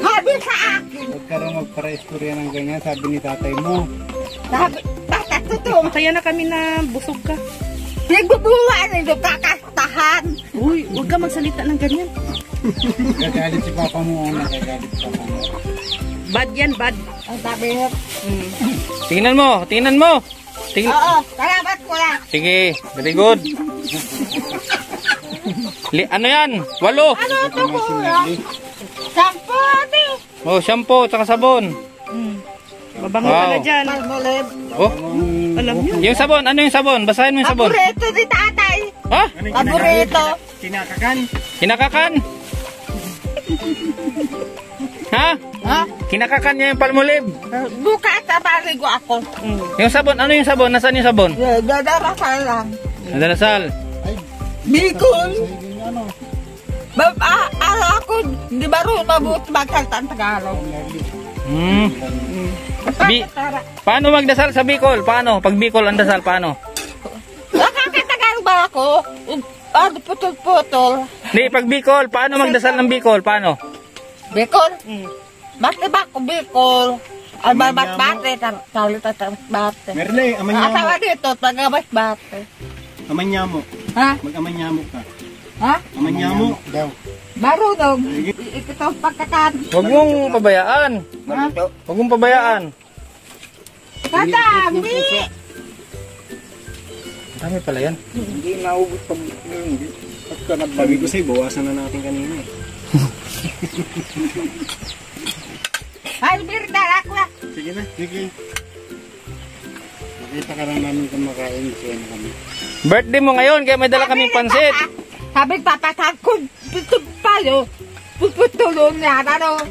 [SPEAKER 2] Sabi sa akin.
[SPEAKER 4] Huwag ka rin magpara-istorya ng ganyan, sabi ni tatay mo.
[SPEAKER 2] Sabi, basta totoo.
[SPEAKER 6] Kaya na kami na busog ka.
[SPEAKER 2] Nagbubuhan nito kakastahan.
[SPEAKER 6] Uy, huwag ka magsalita ng ganyan.
[SPEAKER 4] Gagalit si papa mo, una gagalit si papa mo.
[SPEAKER 6] Bad yan, bad.
[SPEAKER 2] Ang sabi niya,
[SPEAKER 1] Tingnan mo, tingnan mo. Ting
[SPEAKER 2] oo, salamat ko lang.
[SPEAKER 1] Sige, very good. Li ano yan? Walo.
[SPEAKER 2] Ano ito kuya? Sampo, ate.
[SPEAKER 1] Oh, shampoo, tsaka sabon.
[SPEAKER 6] Mabango
[SPEAKER 1] Wow.
[SPEAKER 6] ka na dyan.
[SPEAKER 1] Oh,
[SPEAKER 6] Alam nyo.
[SPEAKER 1] yung sabon, ano yung sabon? Basahin mo yung sabon.
[SPEAKER 2] Paborito ni tatay.
[SPEAKER 1] Ha?
[SPEAKER 2] Paborito.
[SPEAKER 4] Kinakakan.
[SPEAKER 1] Kinakakan? Ha?
[SPEAKER 2] Ha?
[SPEAKER 1] Kinakakan niya yung palmolib.
[SPEAKER 2] Bukas sa baligo ako.
[SPEAKER 1] Yung sabon, ano yung sabon? Nasaan yung sabon?
[SPEAKER 2] Dadara ka lang.
[SPEAKER 1] Nadalasal.
[SPEAKER 2] Bicol.
[SPEAKER 4] ano,
[SPEAKER 2] Ba, ah, ala ko, di ba rin mabuti magsalita ng Tagalog?
[SPEAKER 1] Hmm. Bi-
[SPEAKER 2] Tara.
[SPEAKER 1] Paano magdasal sa Bicol? Paano? Pag Bicol ang dasal, paano?
[SPEAKER 2] Nakakatagalog ba ako? Ano, putol-putol.
[SPEAKER 1] Hindi, pag Bicol, paano magdasal ng Bicol? Paano?
[SPEAKER 2] Bicol? Bakit ba ako Bicol? Albabat bate, salita sa bate.
[SPEAKER 4] Merle, amanyamo.
[SPEAKER 2] asawa dito, tagabas bate.
[SPEAKER 4] Amanyamo.
[SPEAKER 2] Ha?
[SPEAKER 4] Mag-amanyamo ka.
[SPEAKER 2] Ha?
[SPEAKER 4] Amanyamo. Daw.
[SPEAKER 2] Marunong. Ito ang pagkakan.
[SPEAKER 1] Huwag mong pabayaan.
[SPEAKER 2] Ha?
[SPEAKER 1] Huwag mong pabayaan.
[SPEAKER 2] Kadami!
[SPEAKER 1] Dami pala yan.
[SPEAKER 5] Hindi naubos pag. Pagka
[SPEAKER 4] Sabi
[SPEAKER 5] nagbalik.
[SPEAKER 4] ko sa'yo, bawasan na natin kanina eh. (laughs)
[SPEAKER 2] Ay, birda ako na.
[SPEAKER 4] Sige na, sige. Nakita ka lang namin kumakain, na kami.
[SPEAKER 1] Birthday mo ngayon, kaya may dala kaming pansit.
[SPEAKER 2] Sabi papatag ko, pito palo. Puputulong niya, ano?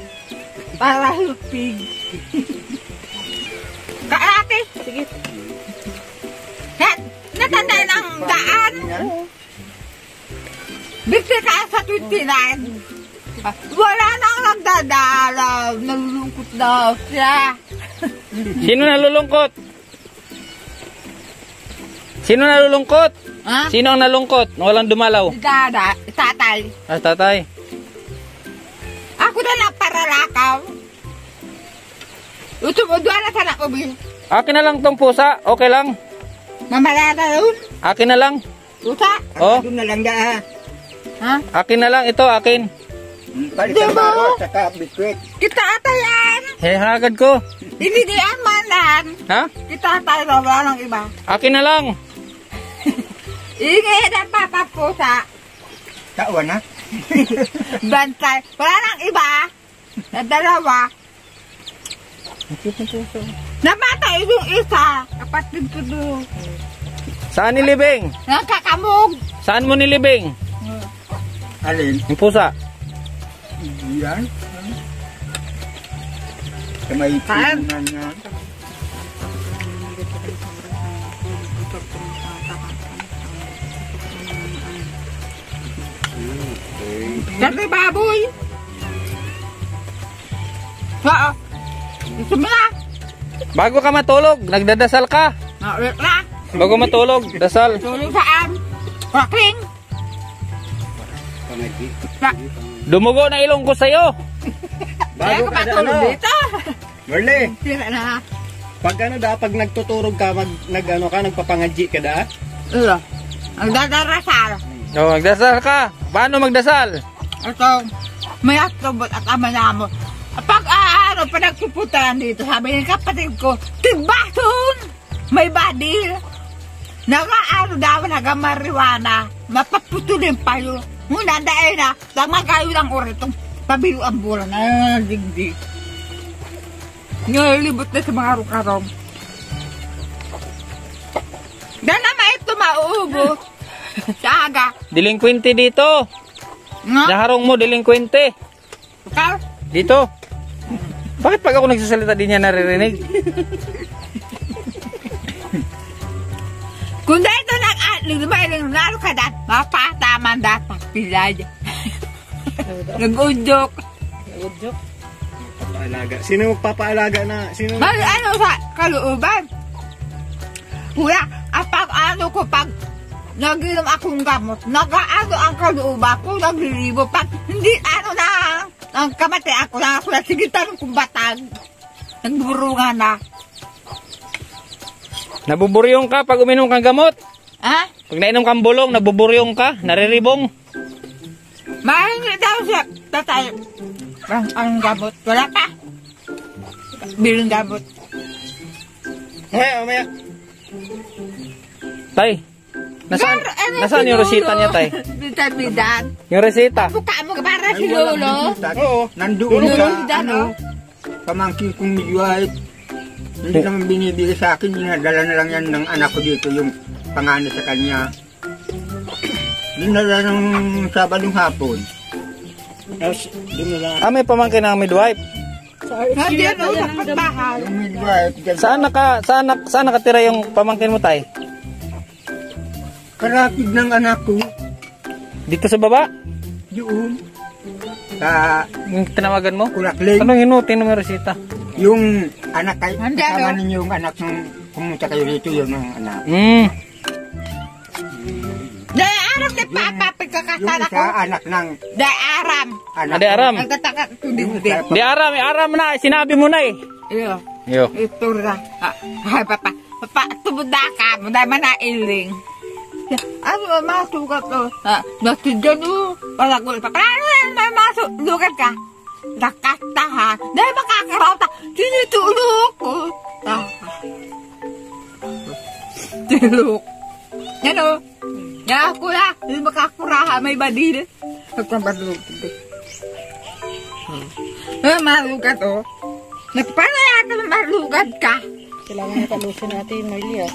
[SPEAKER 2] Para hupig. (laughs) Kaate. Sige. Na, natanda ng daan. Bigti ka sa 29. Ah, Wala nang nagdadalaw. Nalulungkot daw siya.
[SPEAKER 1] Sino nalulungkot? Sino nalulungkot?
[SPEAKER 2] Ha?
[SPEAKER 1] Sino ang nalungkot? Walang dumalaw.
[SPEAKER 2] Dada, tatay.
[SPEAKER 1] Ah, tatay.
[SPEAKER 2] Ako na lang para lakaw. Ito mo, doon na sana ko, Bill.
[SPEAKER 1] Akin na lang tong pusa. Okay lang.
[SPEAKER 2] Mamala na yun.
[SPEAKER 1] Akin na lang.
[SPEAKER 2] Tuta.
[SPEAKER 1] Oh,
[SPEAKER 5] Doon na lang da.
[SPEAKER 2] Ha?
[SPEAKER 1] akin na lang. Ito, akin.
[SPEAKER 5] Balik
[SPEAKER 2] Di
[SPEAKER 5] ang
[SPEAKER 2] ba?
[SPEAKER 5] baro, saka biskwit.
[SPEAKER 2] Kita atayan.
[SPEAKER 1] Hehagad ko.
[SPEAKER 2] Dinidian man lang.
[SPEAKER 1] Ha?
[SPEAKER 2] Kita na wala ng iba.
[SPEAKER 1] Akin na lang.
[SPEAKER 2] Ingay na papapusa.
[SPEAKER 5] Tawa na. (laughs)
[SPEAKER 2] Bantay. Wala ng iba. Na dalawa. Namatay yung isa. Kapatid ko doon.
[SPEAKER 1] Saan nilibing?
[SPEAKER 2] Nakakamog.
[SPEAKER 1] Saan mo nilibing?
[SPEAKER 5] Alin?
[SPEAKER 1] Yung pusa.
[SPEAKER 5] Yan. Sa may
[SPEAKER 2] Saan?
[SPEAKER 5] punan niya.
[SPEAKER 2] Kasi baboy. Oo. Gusto mo na?
[SPEAKER 1] Bago ka matulog, nagdadasal ka.
[SPEAKER 2] Ah, wait lang.
[SPEAKER 1] Bago matulog, dasal.
[SPEAKER 2] Tulong saan? Wakling. Sa,
[SPEAKER 1] Dumugo na ilong ko sa'yo.
[SPEAKER 2] kaya ko matulog dito.
[SPEAKER 4] Merle, pag ano da, pag nagtuturog ka, mag, nag, ano ka, nagpapangadji ka da?
[SPEAKER 2] Iyo. Ang dadarasal.
[SPEAKER 1] Oh, magdasal ka. Paano magdasal?
[SPEAKER 2] Ito, may atubot at ama namo. Pag aano pa nagpupuntahan dito, sabi ng kapatid ko, Tibaton! May badil. Nakaano daw nagamariwana. Mapaputulin pa yun. Muna dahil na, tama kayo ng oritong pabiyo ang bulan na digdig. Nilibot na sa mga rong-arong. Dahil naman ito mauubo. sa (laughs) aga.
[SPEAKER 1] Delinquente dito.
[SPEAKER 2] Nga?
[SPEAKER 1] Naharong mo, delinquente.
[SPEAKER 2] Ikaw?
[SPEAKER 1] Dito. Bakit pag ako nagsasalita di niya naririnig?
[SPEAKER 2] Kung dito nag lumay ng lalo ka dat, mapataman dapat pilad. Nag-udyok.
[SPEAKER 4] Paalaga. Sino magpapaalaga na? Sino?
[SPEAKER 2] Mag ano sa kalooban? Kuya, apag ano ko pag naginom akong gamot, nagaano ang kalooban ko, naglilibo. Pag hindi ano na, ang kamate ako na ako na, sige tanong kong batag. Nagburungan na.
[SPEAKER 1] Nabuburyong ka pag uminom kang gamot.
[SPEAKER 2] Ha?
[SPEAKER 1] Pag nainom kang bulong, nabuburyong ka, nariribong.
[SPEAKER 2] Mahingi daw siya. Tatay. Ang, ang gamot. Wala pa. Bilang gamot.
[SPEAKER 4] Mamaya, mamaya.
[SPEAKER 1] Tay, nasaan,
[SPEAKER 2] Pero, ano,
[SPEAKER 1] nasaan
[SPEAKER 2] si
[SPEAKER 1] yung resita niya, tay? (laughs)
[SPEAKER 2] Bitan-bitan.
[SPEAKER 1] Yung resita.
[SPEAKER 2] Buka mo para si Lolo.
[SPEAKER 4] Oo.
[SPEAKER 5] Nandoon
[SPEAKER 2] Dan,
[SPEAKER 5] ano,
[SPEAKER 2] oh.
[SPEAKER 5] pamangkin kong midwife. Hindi naman binibigay sa akin, dinadala na lang yan ng anak ko dito, yung panganay sa kanya. Dinadala ng Sabadong hapon.
[SPEAKER 1] Ah, may pamangkin ng midwife.
[SPEAKER 2] Nandiyan o sa patbahay.
[SPEAKER 5] Yung midwife, dyan
[SPEAKER 1] Saan naka saan, saan nakatira yung pamangkin mo, tay?
[SPEAKER 5] Karapid ng anak ko,
[SPEAKER 1] Dito sa baba?
[SPEAKER 5] yun. Sa
[SPEAKER 1] Yung tinawagan mo?
[SPEAKER 5] Kurakling.
[SPEAKER 1] Anong mo yung resita?
[SPEAKER 5] Yung anak kayo, kasama ninyo yung anak nung pumunta kayo rito, yun ang anak.
[SPEAKER 1] Hmm.
[SPEAKER 2] Dahil aram ni Papa,
[SPEAKER 5] Yung
[SPEAKER 2] pagkakasal ako.
[SPEAKER 5] isa, anak ng
[SPEAKER 2] Dahil aram.
[SPEAKER 5] anak.
[SPEAKER 1] Ade aram.
[SPEAKER 2] Nagtataka tundi mo din.
[SPEAKER 1] Di aram, aram na. Sinabi mo na eh.
[SPEAKER 2] Iyo.
[SPEAKER 1] Yo.
[SPEAKER 2] Ito na. Ay, Papa. Papa, tumuda ka. Muday man na iling. Ano ba masukat to? Ha? Nasidyan o. Wala ko. Papa, ano yan? May masukat ka. Nakastahan. Dahil makakarauta. Tinutulog ko. Ah. Tulog. Yan o. Ya, kuya. Hindi makakuraha. May badil. Nagpabadulog. Ah, malugat o. Nagpala yata malugat ka.
[SPEAKER 6] Kailangan nakalusin natin, Marley,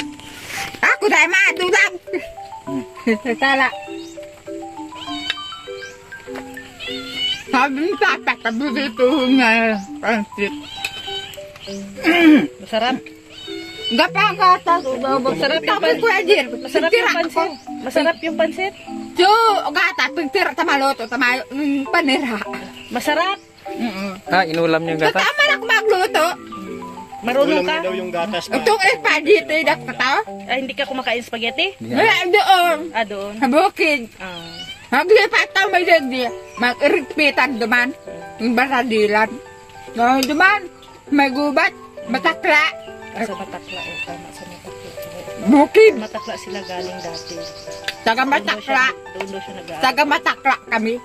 [SPEAKER 6] ah.
[SPEAKER 2] Ako dahil madulag. Tala. Sabi ni Papa, sabi dito nga pansit.
[SPEAKER 6] Masarap.
[SPEAKER 2] Gapang kata,
[SPEAKER 6] Masarap yung
[SPEAKER 2] Sabi ko Ajir,
[SPEAKER 6] Masarap yung pansit. Masarap yung pansit.
[SPEAKER 2] So, gata, pagtira tamaloto, tamayo, mm, panira.
[SPEAKER 6] Masarap.
[SPEAKER 2] Mm-mm.
[SPEAKER 1] Ah, inulam niyo yung gatas.
[SPEAKER 2] Tama na magluto.
[SPEAKER 6] Marunong
[SPEAKER 4] Ulam
[SPEAKER 6] ka?
[SPEAKER 4] niya daw yung gatas na.
[SPEAKER 2] Itong espaghetti, dak kata.
[SPEAKER 6] Ah, hindi ka kumakain spaghetti?
[SPEAKER 2] Wala doon.
[SPEAKER 6] Ah, doon.
[SPEAKER 2] Sa bukid.
[SPEAKER 6] Ah.
[SPEAKER 2] Maglipat tayo may dagdi. Mag-irigpitan duman. Yung baradilan. No, duman. May gubat. Matakla.
[SPEAKER 6] Ah, sa Matakla. Eh, tama sa Matakla.
[SPEAKER 2] Bukid.
[SPEAKER 6] Matakla sila galing dati.
[SPEAKER 2] Taga matakla.
[SPEAKER 6] doon daw siya nag
[SPEAKER 2] Taga matakla kami.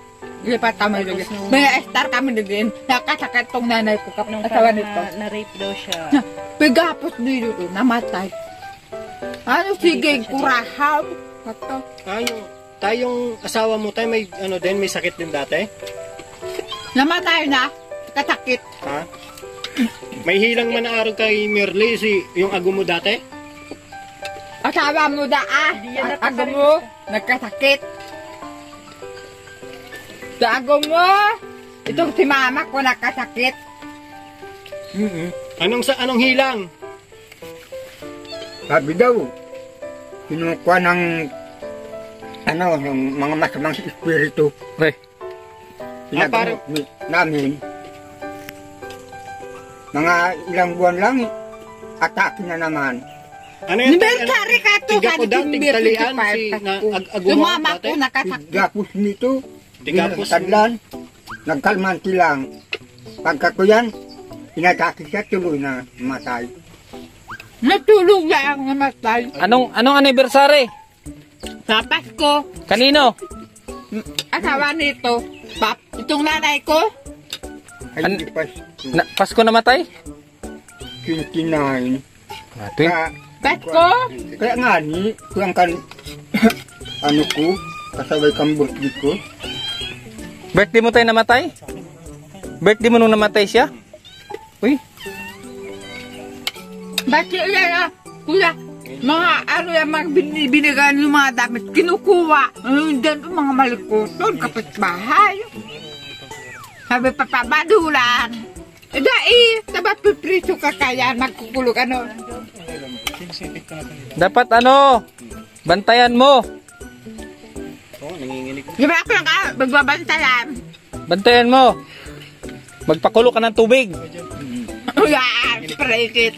[SPEAKER 2] Lipat may dagdi. May star kami dagdi. Nakasakit tong nanay ko. Kap
[SPEAKER 6] Nung
[SPEAKER 2] asawa
[SPEAKER 6] parang
[SPEAKER 2] nito.
[SPEAKER 6] na, na-rape daw siya. (laughs)
[SPEAKER 2] Pagapos dito. Namatay. Ano sige, kurahaw. Kato.
[SPEAKER 4] Yung, tayong asawa mo tayo may ano din, may sakit din dati?
[SPEAKER 2] Namatay na. Kasakit.
[SPEAKER 4] Ha? May hilang man araw kay Merly, si yung ago mo dati?
[SPEAKER 2] Asawa mo da ah. Ako mo, nagkasakit. Ako mo, itong si mama ko nagkasakit.
[SPEAKER 5] Mm-mm.
[SPEAKER 4] Anong sa anong hilang?
[SPEAKER 5] Sabi daw, kinukuha ng ano, yung mga masamang espiritu.
[SPEAKER 1] Ay,
[SPEAKER 5] Pinagamot mi- namin. Mga ilang buwan lang, atake na naman.
[SPEAKER 4] Ano yun?
[SPEAKER 2] Nibersary ka to,
[SPEAKER 4] daw,
[SPEAKER 2] Halit
[SPEAKER 4] tigtalian si na ag ago
[SPEAKER 2] Yung
[SPEAKER 4] mo
[SPEAKER 2] mama
[SPEAKER 4] dati?
[SPEAKER 2] ko nakasakit.
[SPEAKER 5] Gapos nito,
[SPEAKER 4] Tigapos.
[SPEAKER 5] tadlan, nagkalmanti lang. Pagka ko yan, inatake siya, tuloy na matay.
[SPEAKER 2] Natulog lang namatay.
[SPEAKER 1] anong anong anniversary?
[SPEAKER 2] Sa Pasko,
[SPEAKER 1] Kanino?
[SPEAKER 2] asawa nito, pap, itong nanay ko,
[SPEAKER 5] Ay,
[SPEAKER 1] An-
[SPEAKER 5] di pa
[SPEAKER 1] Na, Pasko namatay?
[SPEAKER 5] 29.
[SPEAKER 1] Ah.
[SPEAKER 5] Kaya,
[SPEAKER 2] Pasko,
[SPEAKER 5] kaya nga ni, kung kan, (coughs) ano ko, kasabay kang birthday ko,
[SPEAKER 1] Birthday mo tayo namatay? Birthday mo nung namatay siya? Uy,
[SPEAKER 2] bakit yan ah, kuya, mga ano yan, mga bin- binigyan yung mga damit, kinukuha. Dyan yung mga malikuton, kapitbahay. Sabi pa pa, badulan. Eh, dai, dapat pipriso ka kaya, magkukulog ano.
[SPEAKER 1] dapat ano? Bantayan mo.
[SPEAKER 4] Oo, nanginginig.
[SPEAKER 2] Di ba ako lang ah, magbabantayan.
[SPEAKER 1] Bantayan mo. Magpakulo ka ng tubig.
[SPEAKER 2] Yan, spray kit.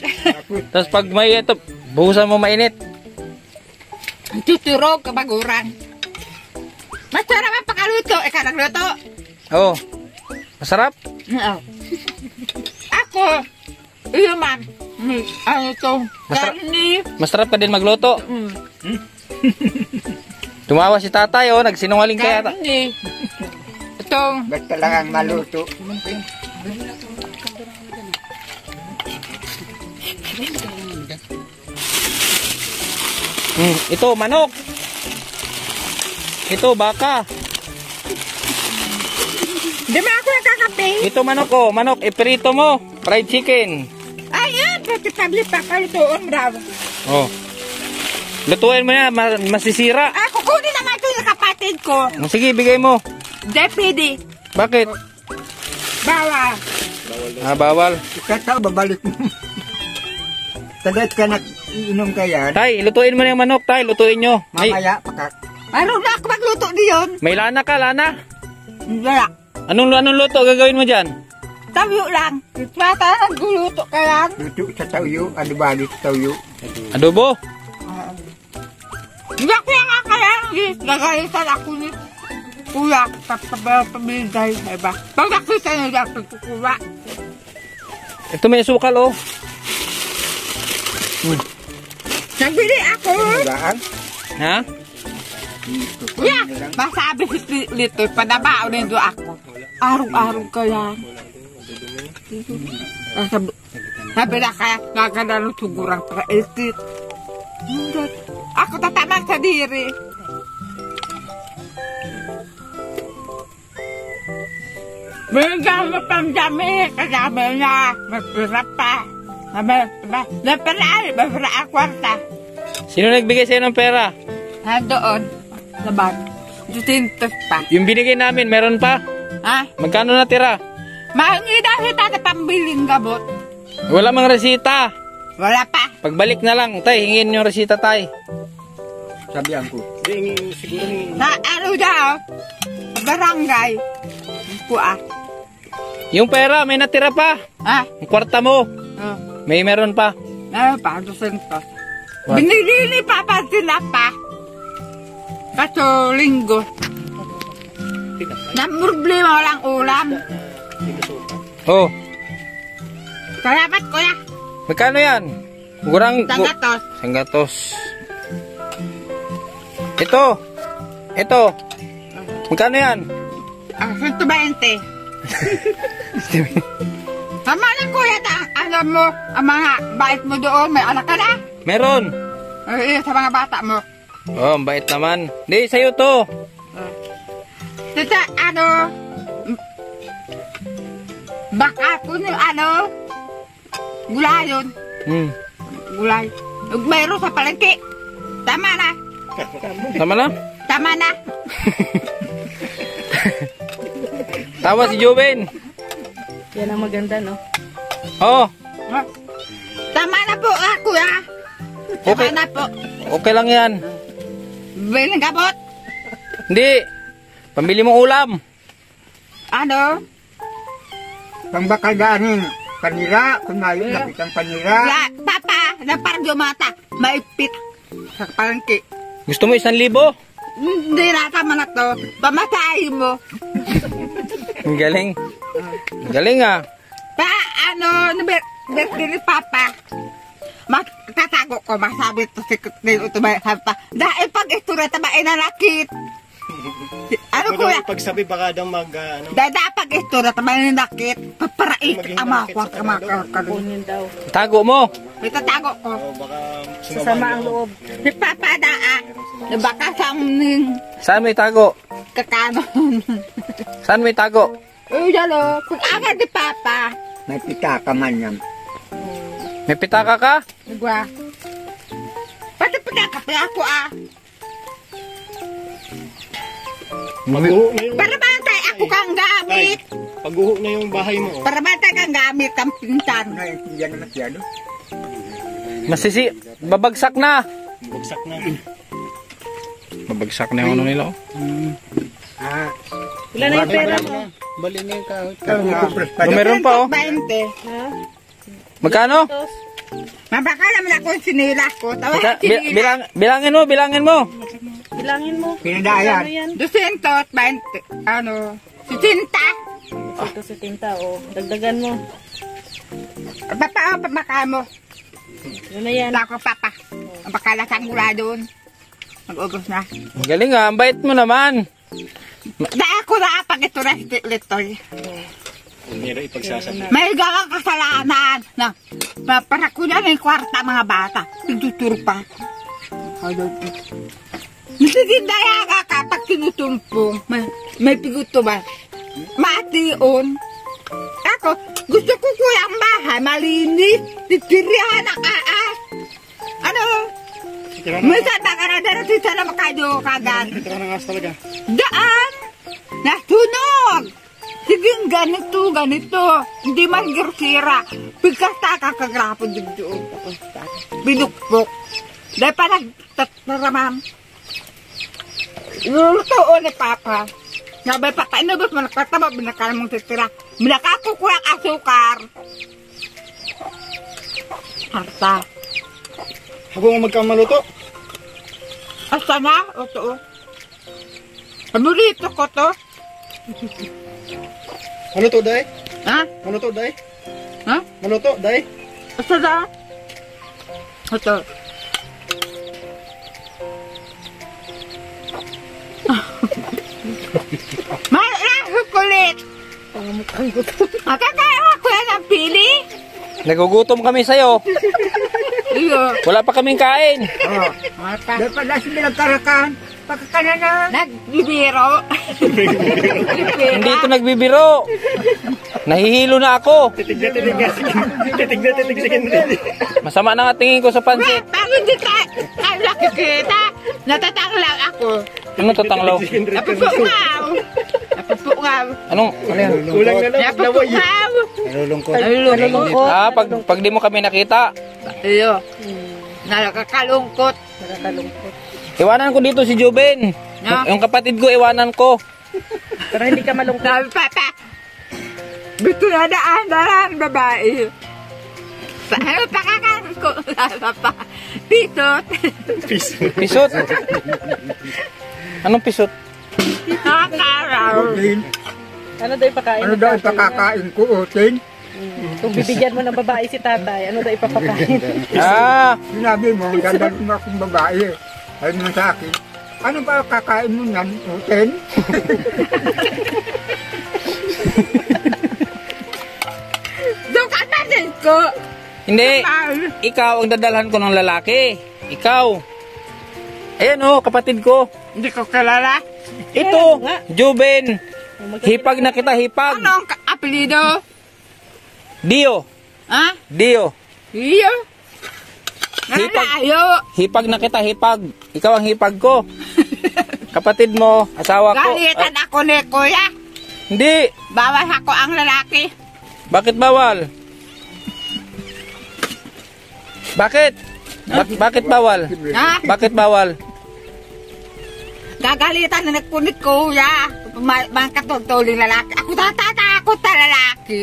[SPEAKER 1] Tapos pag may ito, buhusan mo mainit.
[SPEAKER 2] Tuturog kabaguran. Masarap ang pakaluto. Ikaw nagluto.
[SPEAKER 1] Oh. Masarap?
[SPEAKER 2] Oo. Ako, iyo man, may, ano to,
[SPEAKER 1] Masarap.
[SPEAKER 2] karni.
[SPEAKER 1] Masarap ka din magluto.
[SPEAKER 2] Mm, (laughs) (laughs)
[SPEAKER 1] Tumawa si tatay oh, nagsinungaling kaya. ta-
[SPEAKER 2] karni. Itong,
[SPEAKER 5] basta lang ang maluto.
[SPEAKER 1] Hmm, ito manok. Ito baka.
[SPEAKER 2] di ba ako nagkakape?
[SPEAKER 1] Ito manok oh, manok iprito mo. Fried chicken.
[SPEAKER 2] Ayan, pati tabli pa kalutoon daw.
[SPEAKER 1] Oh. Lutuin mo yan, ma- masisira.
[SPEAKER 2] Ako kunin naman ito yung kapatid ko.
[SPEAKER 1] Sige, bigay mo.
[SPEAKER 2] Deputy,
[SPEAKER 1] Bakit?
[SPEAKER 2] bawa.
[SPEAKER 1] Ah, bawal.
[SPEAKER 5] Kata babalik mo. Tagat ka nag-inom ka yan,
[SPEAKER 1] Tay, lutuin mo na yung manok, tay. Lutuin nyo. May,
[SPEAKER 5] mamaya paka
[SPEAKER 2] Mayroon na ako magluto diyon.
[SPEAKER 1] may lana ka, lana.
[SPEAKER 2] Wala.
[SPEAKER 1] Anong, anong luto gagawin mo dyan?
[SPEAKER 2] Tayo lang. Mata, nagluluto ka lang.
[SPEAKER 5] luto sa tawyo, ano bali sa tawyo.
[SPEAKER 1] Adobo?
[SPEAKER 2] Hindi ako yung kakalang. Nagalitan ako ni Kuya. Pabili dahil sa iba. Pag nakita niya ako kukuha.
[SPEAKER 1] Ito may sukal, oh.
[SPEAKER 2] Nagbili ako.
[SPEAKER 5] Digaan?
[SPEAKER 1] Ha?
[SPEAKER 2] Kuya, masabi si Lito, padabao na doon ako. Araw-araw kaya. Ah, Sabi, sabi na kaya, naganda ng sugurang pra-esit. Ako tatamang sa diri. Bigyan mo pang dami, kasama niya, magpira pa. Sabi, ba, napira ay, mapira ang kwarta.
[SPEAKER 1] Sino nagbigay sa'yo ng pera?
[SPEAKER 2] Nandoon, sa bag. Dutintos pa.
[SPEAKER 1] Yung binigay namin, meron pa?
[SPEAKER 2] Ha?
[SPEAKER 1] Magkano natira?
[SPEAKER 2] Mahingi daw si tata pambiling gamot.
[SPEAKER 1] Wala mang resita.
[SPEAKER 2] Wala pa.
[SPEAKER 1] Pagbalik na lang, tay, hingin yung resita, tay.
[SPEAKER 5] Sabihan ko.
[SPEAKER 4] Hindi, siguro hingi.
[SPEAKER 2] Na ano daw? Barangay. Kuha.
[SPEAKER 1] Yung pera, may natira pa.
[SPEAKER 2] Ha?
[SPEAKER 1] Yung kwarta mo,
[SPEAKER 2] Oh.
[SPEAKER 1] may meron pa.
[SPEAKER 2] Ano pa? Dusintos.
[SPEAKER 1] What?
[SPEAKER 2] Binili ni Papa sila pa. Kaso linggo. Na problema walang ulam.
[SPEAKER 1] Oh,
[SPEAKER 2] Salamat kuya.
[SPEAKER 1] Magkano yan? Gurang...
[SPEAKER 2] Tagatos.
[SPEAKER 1] Sanggatos. Ito. Ito. Magkano yan?
[SPEAKER 2] Ah, 120. Tama na kuya. Ta- alam mo, ang mga bait mo doon, may anak ka na.
[SPEAKER 1] Meron.
[SPEAKER 2] Eh, sa mga bata mo.
[SPEAKER 1] Oh, ang bait naman. Di, sa'yo to.
[SPEAKER 2] Tita, ano, baka po yung ano, gulayon.
[SPEAKER 1] Hmm.
[SPEAKER 2] Gulay. Ug mayroon sa palengke. Tama na.
[SPEAKER 1] Tama na?
[SPEAKER 2] Tama na. (laughs)
[SPEAKER 1] Tawa si Joven.
[SPEAKER 6] Yan ang maganda, no?
[SPEAKER 1] Oh,
[SPEAKER 2] Tama na po ah, kuya. Tama
[SPEAKER 1] Okay.
[SPEAKER 2] na po.
[SPEAKER 1] okay lang yan.
[SPEAKER 2] Bilang gabot.
[SPEAKER 1] Hindi. Pambili mong ulam.
[SPEAKER 2] Ano?
[SPEAKER 5] Pambakal ganin. Panira, kung mayo, lapit ang panira.
[SPEAKER 2] La, papa, na parang mata. Maipit. Sa palengke.
[SPEAKER 1] Gusto mo isang libo?
[SPEAKER 2] Hindi na tama na to. Pamatayin mo.
[SPEAKER 1] Ang galing. Ang galing ah.
[SPEAKER 2] Pa, ano, naber, birthday ni Papa. Magtatago ko, masabi to si Kutin pa, dahil pag ito na taba, inanakit. (laughs) Ano
[SPEAKER 4] Huwag
[SPEAKER 2] kuya?
[SPEAKER 4] daw pagsabi baka daw mag ah, ano.
[SPEAKER 2] Dahil pag ito na taba, inanakit, paparaik
[SPEAKER 4] Maging
[SPEAKER 2] ang
[SPEAKER 4] nakit
[SPEAKER 2] mga
[SPEAKER 4] sa
[SPEAKER 2] mga
[SPEAKER 4] Tagalog.
[SPEAKER 2] kalun.
[SPEAKER 6] Kunin daw.
[SPEAKER 1] Tago mo.
[SPEAKER 2] Itatago ko.
[SPEAKER 4] O baka
[SPEAKER 6] Sasama ang loob.
[SPEAKER 2] Si Papa daa, na baka sa aming
[SPEAKER 1] Saan mo itago?
[SPEAKER 2] kakanon. (laughs)
[SPEAKER 1] Saan mo itago?
[SPEAKER 2] Eh, yalo, kung agad ni Papa,
[SPEAKER 5] May pitaka man yan.
[SPEAKER 1] May pitaka ka?
[SPEAKER 2] nagwa. Pati pinakapi ako ah.
[SPEAKER 4] Pag-uho na yung,
[SPEAKER 2] Para bantay ako kang gamit.
[SPEAKER 4] pag-uho na yung bahay mo. oh.
[SPEAKER 2] Para bantay kang gamit kang pinsan.
[SPEAKER 5] Naintindihan na masyado.
[SPEAKER 1] Masisi, babagsak na.
[SPEAKER 4] Bugsak na.
[SPEAKER 1] Babagsak na yung ano nila. oh.
[SPEAKER 5] Ah,
[SPEAKER 6] Ilan na yung pera mo?
[SPEAKER 4] Bali na yung.
[SPEAKER 1] Oh, meron pa oh.
[SPEAKER 2] 20.
[SPEAKER 6] Ha?
[SPEAKER 1] Magkano?
[SPEAKER 6] Tos?
[SPEAKER 2] Mabaka naman ako yung sinila ko. Tawa
[SPEAKER 1] bi-
[SPEAKER 2] sinila.
[SPEAKER 1] bilang, bilangin mo, bilangin mo.
[SPEAKER 6] Bilangin mo.
[SPEAKER 5] Pinadayan.
[SPEAKER 6] Ano yan?
[SPEAKER 2] 200, 20, ano, 60.
[SPEAKER 6] Ito sa tinta, o. Dagdagan mo.
[SPEAKER 2] Papa, oh, pamaka mo.
[SPEAKER 6] Yun na yan.
[SPEAKER 2] Wala ko, papa. Ang bakala sa mula doon. Mag-ubos na.
[SPEAKER 1] Ang Galing ah, ang bait mo naman.
[SPEAKER 2] Da ako na pag ito na litoy.
[SPEAKER 4] Hindi ipagsasabi.
[SPEAKER 2] May gagang kasalanan na, na para ko na yung kwarta mga bata. Tuturo pa. Nagsitinda ka kapag tinutumpong. May, may piguto ba? Mation. Ako, gusto ko kuya ang bahay, malinis, titirihan ang aas. Ano? May sata ka na dara tita na makado kagad.
[SPEAKER 4] Ito ka ng as talaga.
[SPEAKER 2] Daan! Nasunog! Sige, ganito, ganito. Hindi man girsira. Pagkasta ka kagrapo dito doon. Binukpok. Dahil pa nagtataramam. Luluto ni Papa. Sabi, Papa, inabot mo nakatama, binakala mong titira. Binakakukuha ang asukar. Harta.
[SPEAKER 4] Ako nga magkamaluto.
[SPEAKER 2] Asa na? O to. Paborito ko to.
[SPEAKER 4] Ano to, day?
[SPEAKER 2] Ha?
[SPEAKER 4] Ano to, day?
[SPEAKER 2] Ha?
[SPEAKER 4] Ano to, day?
[SPEAKER 2] Asa na? Ito. Mahal kulit. Makakaya ko yan ang pili.
[SPEAKER 1] Nagugutom kami sa'yo.
[SPEAKER 2] Iyo.
[SPEAKER 1] Wala pa kaming kain.
[SPEAKER 5] Oh,
[SPEAKER 2] Mata.
[SPEAKER 5] dahil pala sila nagkarakan. Pagkakana na.
[SPEAKER 2] Nagbibiro. (laughs)
[SPEAKER 1] Hindi ito nagbibiro. Nahihilo na ako.
[SPEAKER 4] Titig na titig. Titig na titig.
[SPEAKER 1] Masama na nga tingin ko sa pansit.
[SPEAKER 2] Pag hindi ka, ka nakikita, natatanglang ako.
[SPEAKER 1] Ano tatanglaw?
[SPEAKER 2] Napupungaw. Napupungaw.
[SPEAKER 1] Anong, ano yan?
[SPEAKER 4] Kulang na lang. Laway.
[SPEAKER 2] Napupungaw.
[SPEAKER 5] Nalulungkot.
[SPEAKER 2] Nalulungkot.
[SPEAKER 1] Ah, pag, pag di mo kami nakita,
[SPEAKER 2] Iyo. Nakakalungkot.
[SPEAKER 6] Nakakalungkot.
[SPEAKER 1] iwanan ko dito si Juben.
[SPEAKER 2] No?
[SPEAKER 1] Yung kapatid ko, iwanan ko.
[SPEAKER 6] Para hindi ka malungkot.
[SPEAKER 2] Sabi papa, gusto na daan daran babae. Ano ko papa? Pitot.
[SPEAKER 1] Pisot. (laughs) Anong pisot?
[SPEAKER 2] Nakakaraw.
[SPEAKER 5] Utin.
[SPEAKER 6] Ano daw ipakain?
[SPEAKER 5] Ano daw ipakakain ko, Utin?
[SPEAKER 6] Kung bibigyan mo ng babae si tatay, ano daw ipapakain? (laughs)
[SPEAKER 1] Ah,
[SPEAKER 5] Sinabi mo, ganda mo akong babae. Ay mo sa akin, ano ba kakain mo nan, Utin? (laughs)
[SPEAKER 2] Doon ka na din ko.
[SPEAKER 1] hindi. Ikaw ang dadalhan ko ng lalaki. Ikaw. Ayan oh, kapatid ko.
[SPEAKER 2] Hindi ko kilala.
[SPEAKER 1] Ito. Juben. Hipag na kita, hipag.
[SPEAKER 2] Ano ang apelido?
[SPEAKER 1] Dio.
[SPEAKER 2] Ha?
[SPEAKER 1] Dio.
[SPEAKER 2] Iyo.
[SPEAKER 1] Hipag. Hipag na kita, hipag. Ikaw ang hipag ko. (laughs) Kapatid mo, asawa ko.
[SPEAKER 2] Galitan
[SPEAKER 1] Ah,
[SPEAKER 2] ako ni kuya.
[SPEAKER 1] hindi.
[SPEAKER 2] Bawal ako ang lalaki.
[SPEAKER 1] Bakit bawal? Bakit? Bak- bakit bawal?
[SPEAKER 2] Ha?
[SPEAKER 1] Bakit bawal?
[SPEAKER 2] Gagalitan na ni kuya. Ma- mga katultuling lalaki. Ako tatatakot (laughs) na lalaki.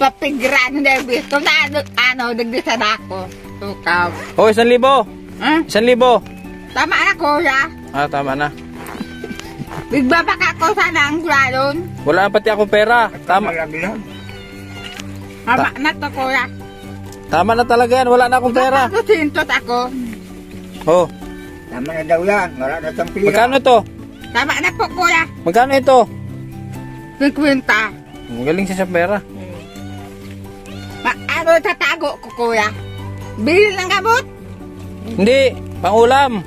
[SPEAKER 2] Papigran na bis. Kung na ano, ano nagdisan ako. Tukaw.
[SPEAKER 1] O, isang libo.
[SPEAKER 2] Ha?
[SPEAKER 1] Isang libo.
[SPEAKER 2] Tama na kuya.
[SPEAKER 1] Ah, tama na.
[SPEAKER 2] Bigbabaka ko sana ang gulon.
[SPEAKER 1] Wala na pati ako pera. Tama.
[SPEAKER 2] Tama na to kuya.
[SPEAKER 1] Tama na talaga yan. Wala na akong pera.
[SPEAKER 2] Sintot ako?
[SPEAKER 1] Oh,
[SPEAKER 5] Tama na daw yan. Wala na siyang pira.
[SPEAKER 1] magkano ito?
[SPEAKER 2] Tama na po kuya.
[SPEAKER 1] Magkano ito?
[SPEAKER 2] 50.
[SPEAKER 1] Magaling siya sa pera.
[SPEAKER 2] Ma ano tatago ko kuya? Bili ng gamot?
[SPEAKER 1] Hindi, pangulam.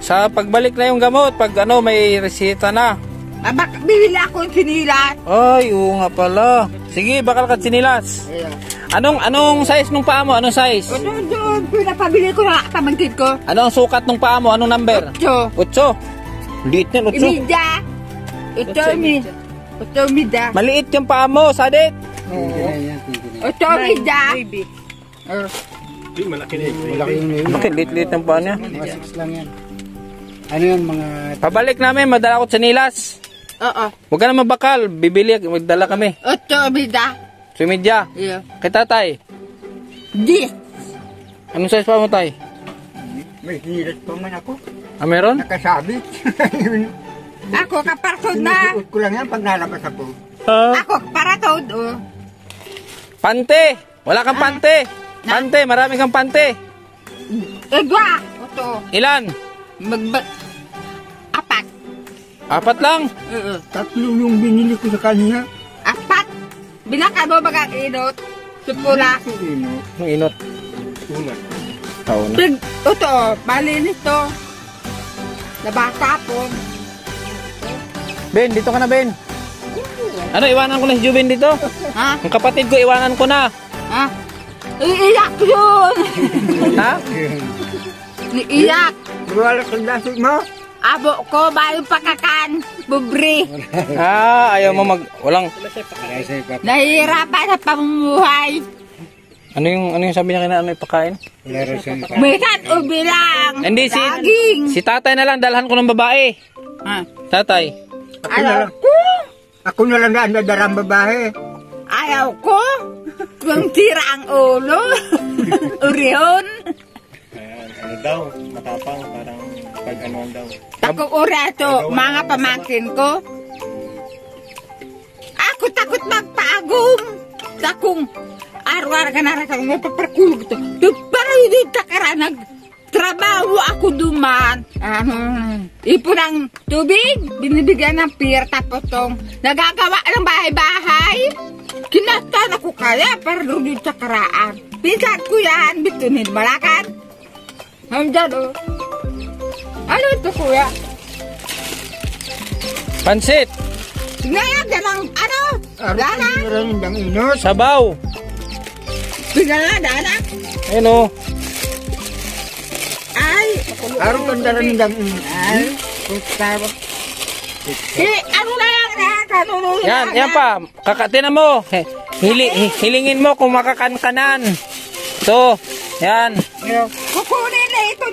[SPEAKER 1] Sa pagbalik na yung gamot, pag ano, may resita na.
[SPEAKER 2] Mabak bili ako ng sinilat.
[SPEAKER 1] Ay, oo nga pala. Sige, bakal ka sinilas. Anong anong size nung paa mo? Anong size?
[SPEAKER 2] Doon, doon, pinapabili ko na pamangkin ko.
[SPEAKER 1] Ano ang sukat nung paa mo? Anong number?
[SPEAKER 2] Ocho.
[SPEAKER 1] Otso. Liit yan, otso.
[SPEAKER 2] Imida. Ocho mida. Ocho mida.
[SPEAKER 1] Maliit yung paa mo, sadit.
[SPEAKER 2] Ocho mida.
[SPEAKER 6] Baby.
[SPEAKER 4] Malaki na yun.
[SPEAKER 5] Malaki yun.
[SPEAKER 1] Bakit liit-liit yung paa niya?
[SPEAKER 5] Mga six lang yan. Ano yan mga...
[SPEAKER 1] Pabalik namin, madala ko sa nilas.
[SPEAKER 2] Oo.
[SPEAKER 1] Huwag ka na mabakal, bibili, magdala kami.
[SPEAKER 2] Ocho mida.
[SPEAKER 1] Sumidya.
[SPEAKER 2] Iyo.
[SPEAKER 1] Kay tatay.
[SPEAKER 2] Di.
[SPEAKER 1] Anong size pa mo, tay?
[SPEAKER 5] May hirat pa man ako.
[SPEAKER 1] Ah, meron?
[SPEAKER 5] Nakasabit. (laughs)
[SPEAKER 2] Ako kapartod na.
[SPEAKER 5] Sinusuot ko lang yan pag nalabas ako.
[SPEAKER 2] Ako kapartod. Oh.
[SPEAKER 1] Pante! Wala kang pante! Pante, marami kang pante.
[SPEAKER 2] Edwa. Ocho.
[SPEAKER 1] Ilan?
[SPEAKER 2] Magba... Apat.
[SPEAKER 1] Apat lang.
[SPEAKER 2] Oo.
[SPEAKER 5] Tatlo yung binili ko sa kanya.
[SPEAKER 2] Apat. Binaka mo bagang inot. Supula.
[SPEAKER 1] Ang inot.
[SPEAKER 5] Una.
[SPEAKER 1] Taon.
[SPEAKER 2] Pig, ito, malinis to. Nabasa po.
[SPEAKER 1] Ben, dito ka na, Ben. Ano, iwanan ko na si Jubin dito?
[SPEAKER 2] Ha?
[SPEAKER 1] Ang kapatid ko, iwanan ko na.
[SPEAKER 2] Ha? Iiyak yun!
[SPEAKER 1] Ha?
[SPEAKER 2] Iiyak!
[SPEAKER 5] Wala sa lasik mo?
[SPEAKER 2] Abo ko, bayo pakakan. Bubri.
[SPEAKER 1] Ah, ayaw mo mag... Walang...
[SPEAKER 2] Nahihirapan sa pamumuhay.
[SPEAKER 1] Ano yung, ano yung sabi niya kina ano ipakain?
[SPEAKER 2] Minsan ubilang.
[SPEAKER 1] Hindi, si...
[SPEAKER 2] Daging.
[SPEAKER 1] Si tatay na lang, dalhan ko ng babae.
[SPEAKER 2] Ha?
[SPEAKER 1] Tatay.
[SPEAKER 5] Ako na
[SPEAKER 2] Ayaw
[SPEAKER 5] lang.
[SPEAKER 2] ko.
[SPEAKER 5] Ako na lang na nadarang babae.
[SPEAKER 2] Ayaw ko. Kung tira ang ulo. (laughs) Urihon.
[SPEAKER 4] Ano daw, matapang, parang pag anuan daw.
[SPEAKER 2] Ako urato, mga pamangkin ko. Ako takot magpagong. Takong araw-araw ka na rin mapaparkulog to. Pero hindi ka kara nag trabaho ako duman. Ano, ipon ng tubig, binibigyan ng pier, tapos tong nagagawa ng bahay-bahay. Kinastan ako kaya, pero doon sa karaan. Pinsan ko yan, bitunin malakan. Hanggang oh. Ano ito kuya?
[SPEAKER 1] Pansit.
[SPEAKER 2] Ngayon, ganang, ano? Dana?
[SPEAKER 5] Araw rin ng inot.
[SPEAKER 1] Sabaw.
[SPEAKER 2] Bigala, dana?
[SPEAKER 1] Ayun o.
[SPEAKER 2] Ay,
[SPEAKER 5] Araw ka rin ng inot.
[SPEAKER 2] ay, putaro. Eh, ano na yan? Kanunong
[SPEAKER 1] Yan, yan pa. Kakatina mo. Hili, hi- hilingin mo kung makakankanan. So, yan.
[SPEAKER 2] Ito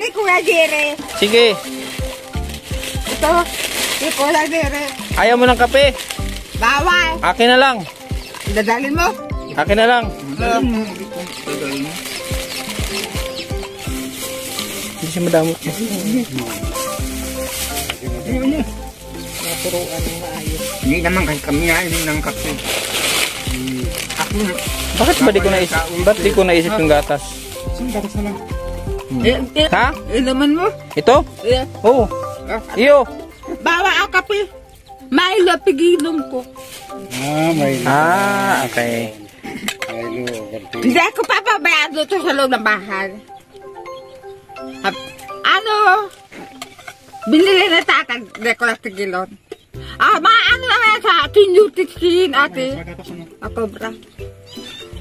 [SPEAKER 2] ni Kuya Jere.
[SPEAKER 1] Sige.
[SPEAKER 2] Ito, ni Kuya Jere.
[SPEAKER 1] Ayaw mo ng kape?
[SPEAKER 2] Bawal.
[SPEAKER 1] Akin na lang.
[SPEAKER 2] Dadalhin mo?
[SPEAKER 1] Akin na lang. Hindi siya madamot.
[SPEAKER 5] Hindi naman kasi kami na ng kape. Na.
[SPEAKER 1] Bakit ba di ko naisip? Ba't di ko naisip yung gatas?
[SPEAKER 2] Eh, eh,
[SPEAKER 1] Ha?
[SPEAKER 2] Inuman mo?
[SPEAKER 1] Ito?
[SPEAKER 2] Eh,
[SPEAKER 1] Oo. Iyo.
[SPEAKER 2] bawal ang kape. Milo, pigilom ko.
[SPEAKER 1] Ah, okay.
[SPEAKER 2] Hindi ako papabayaan dito sa loob ng bahay. Ano? Binili na tatag, hindi ko lang tigilon. Ah, maano naman sa Ate Nutikin, ate. Ako, bra.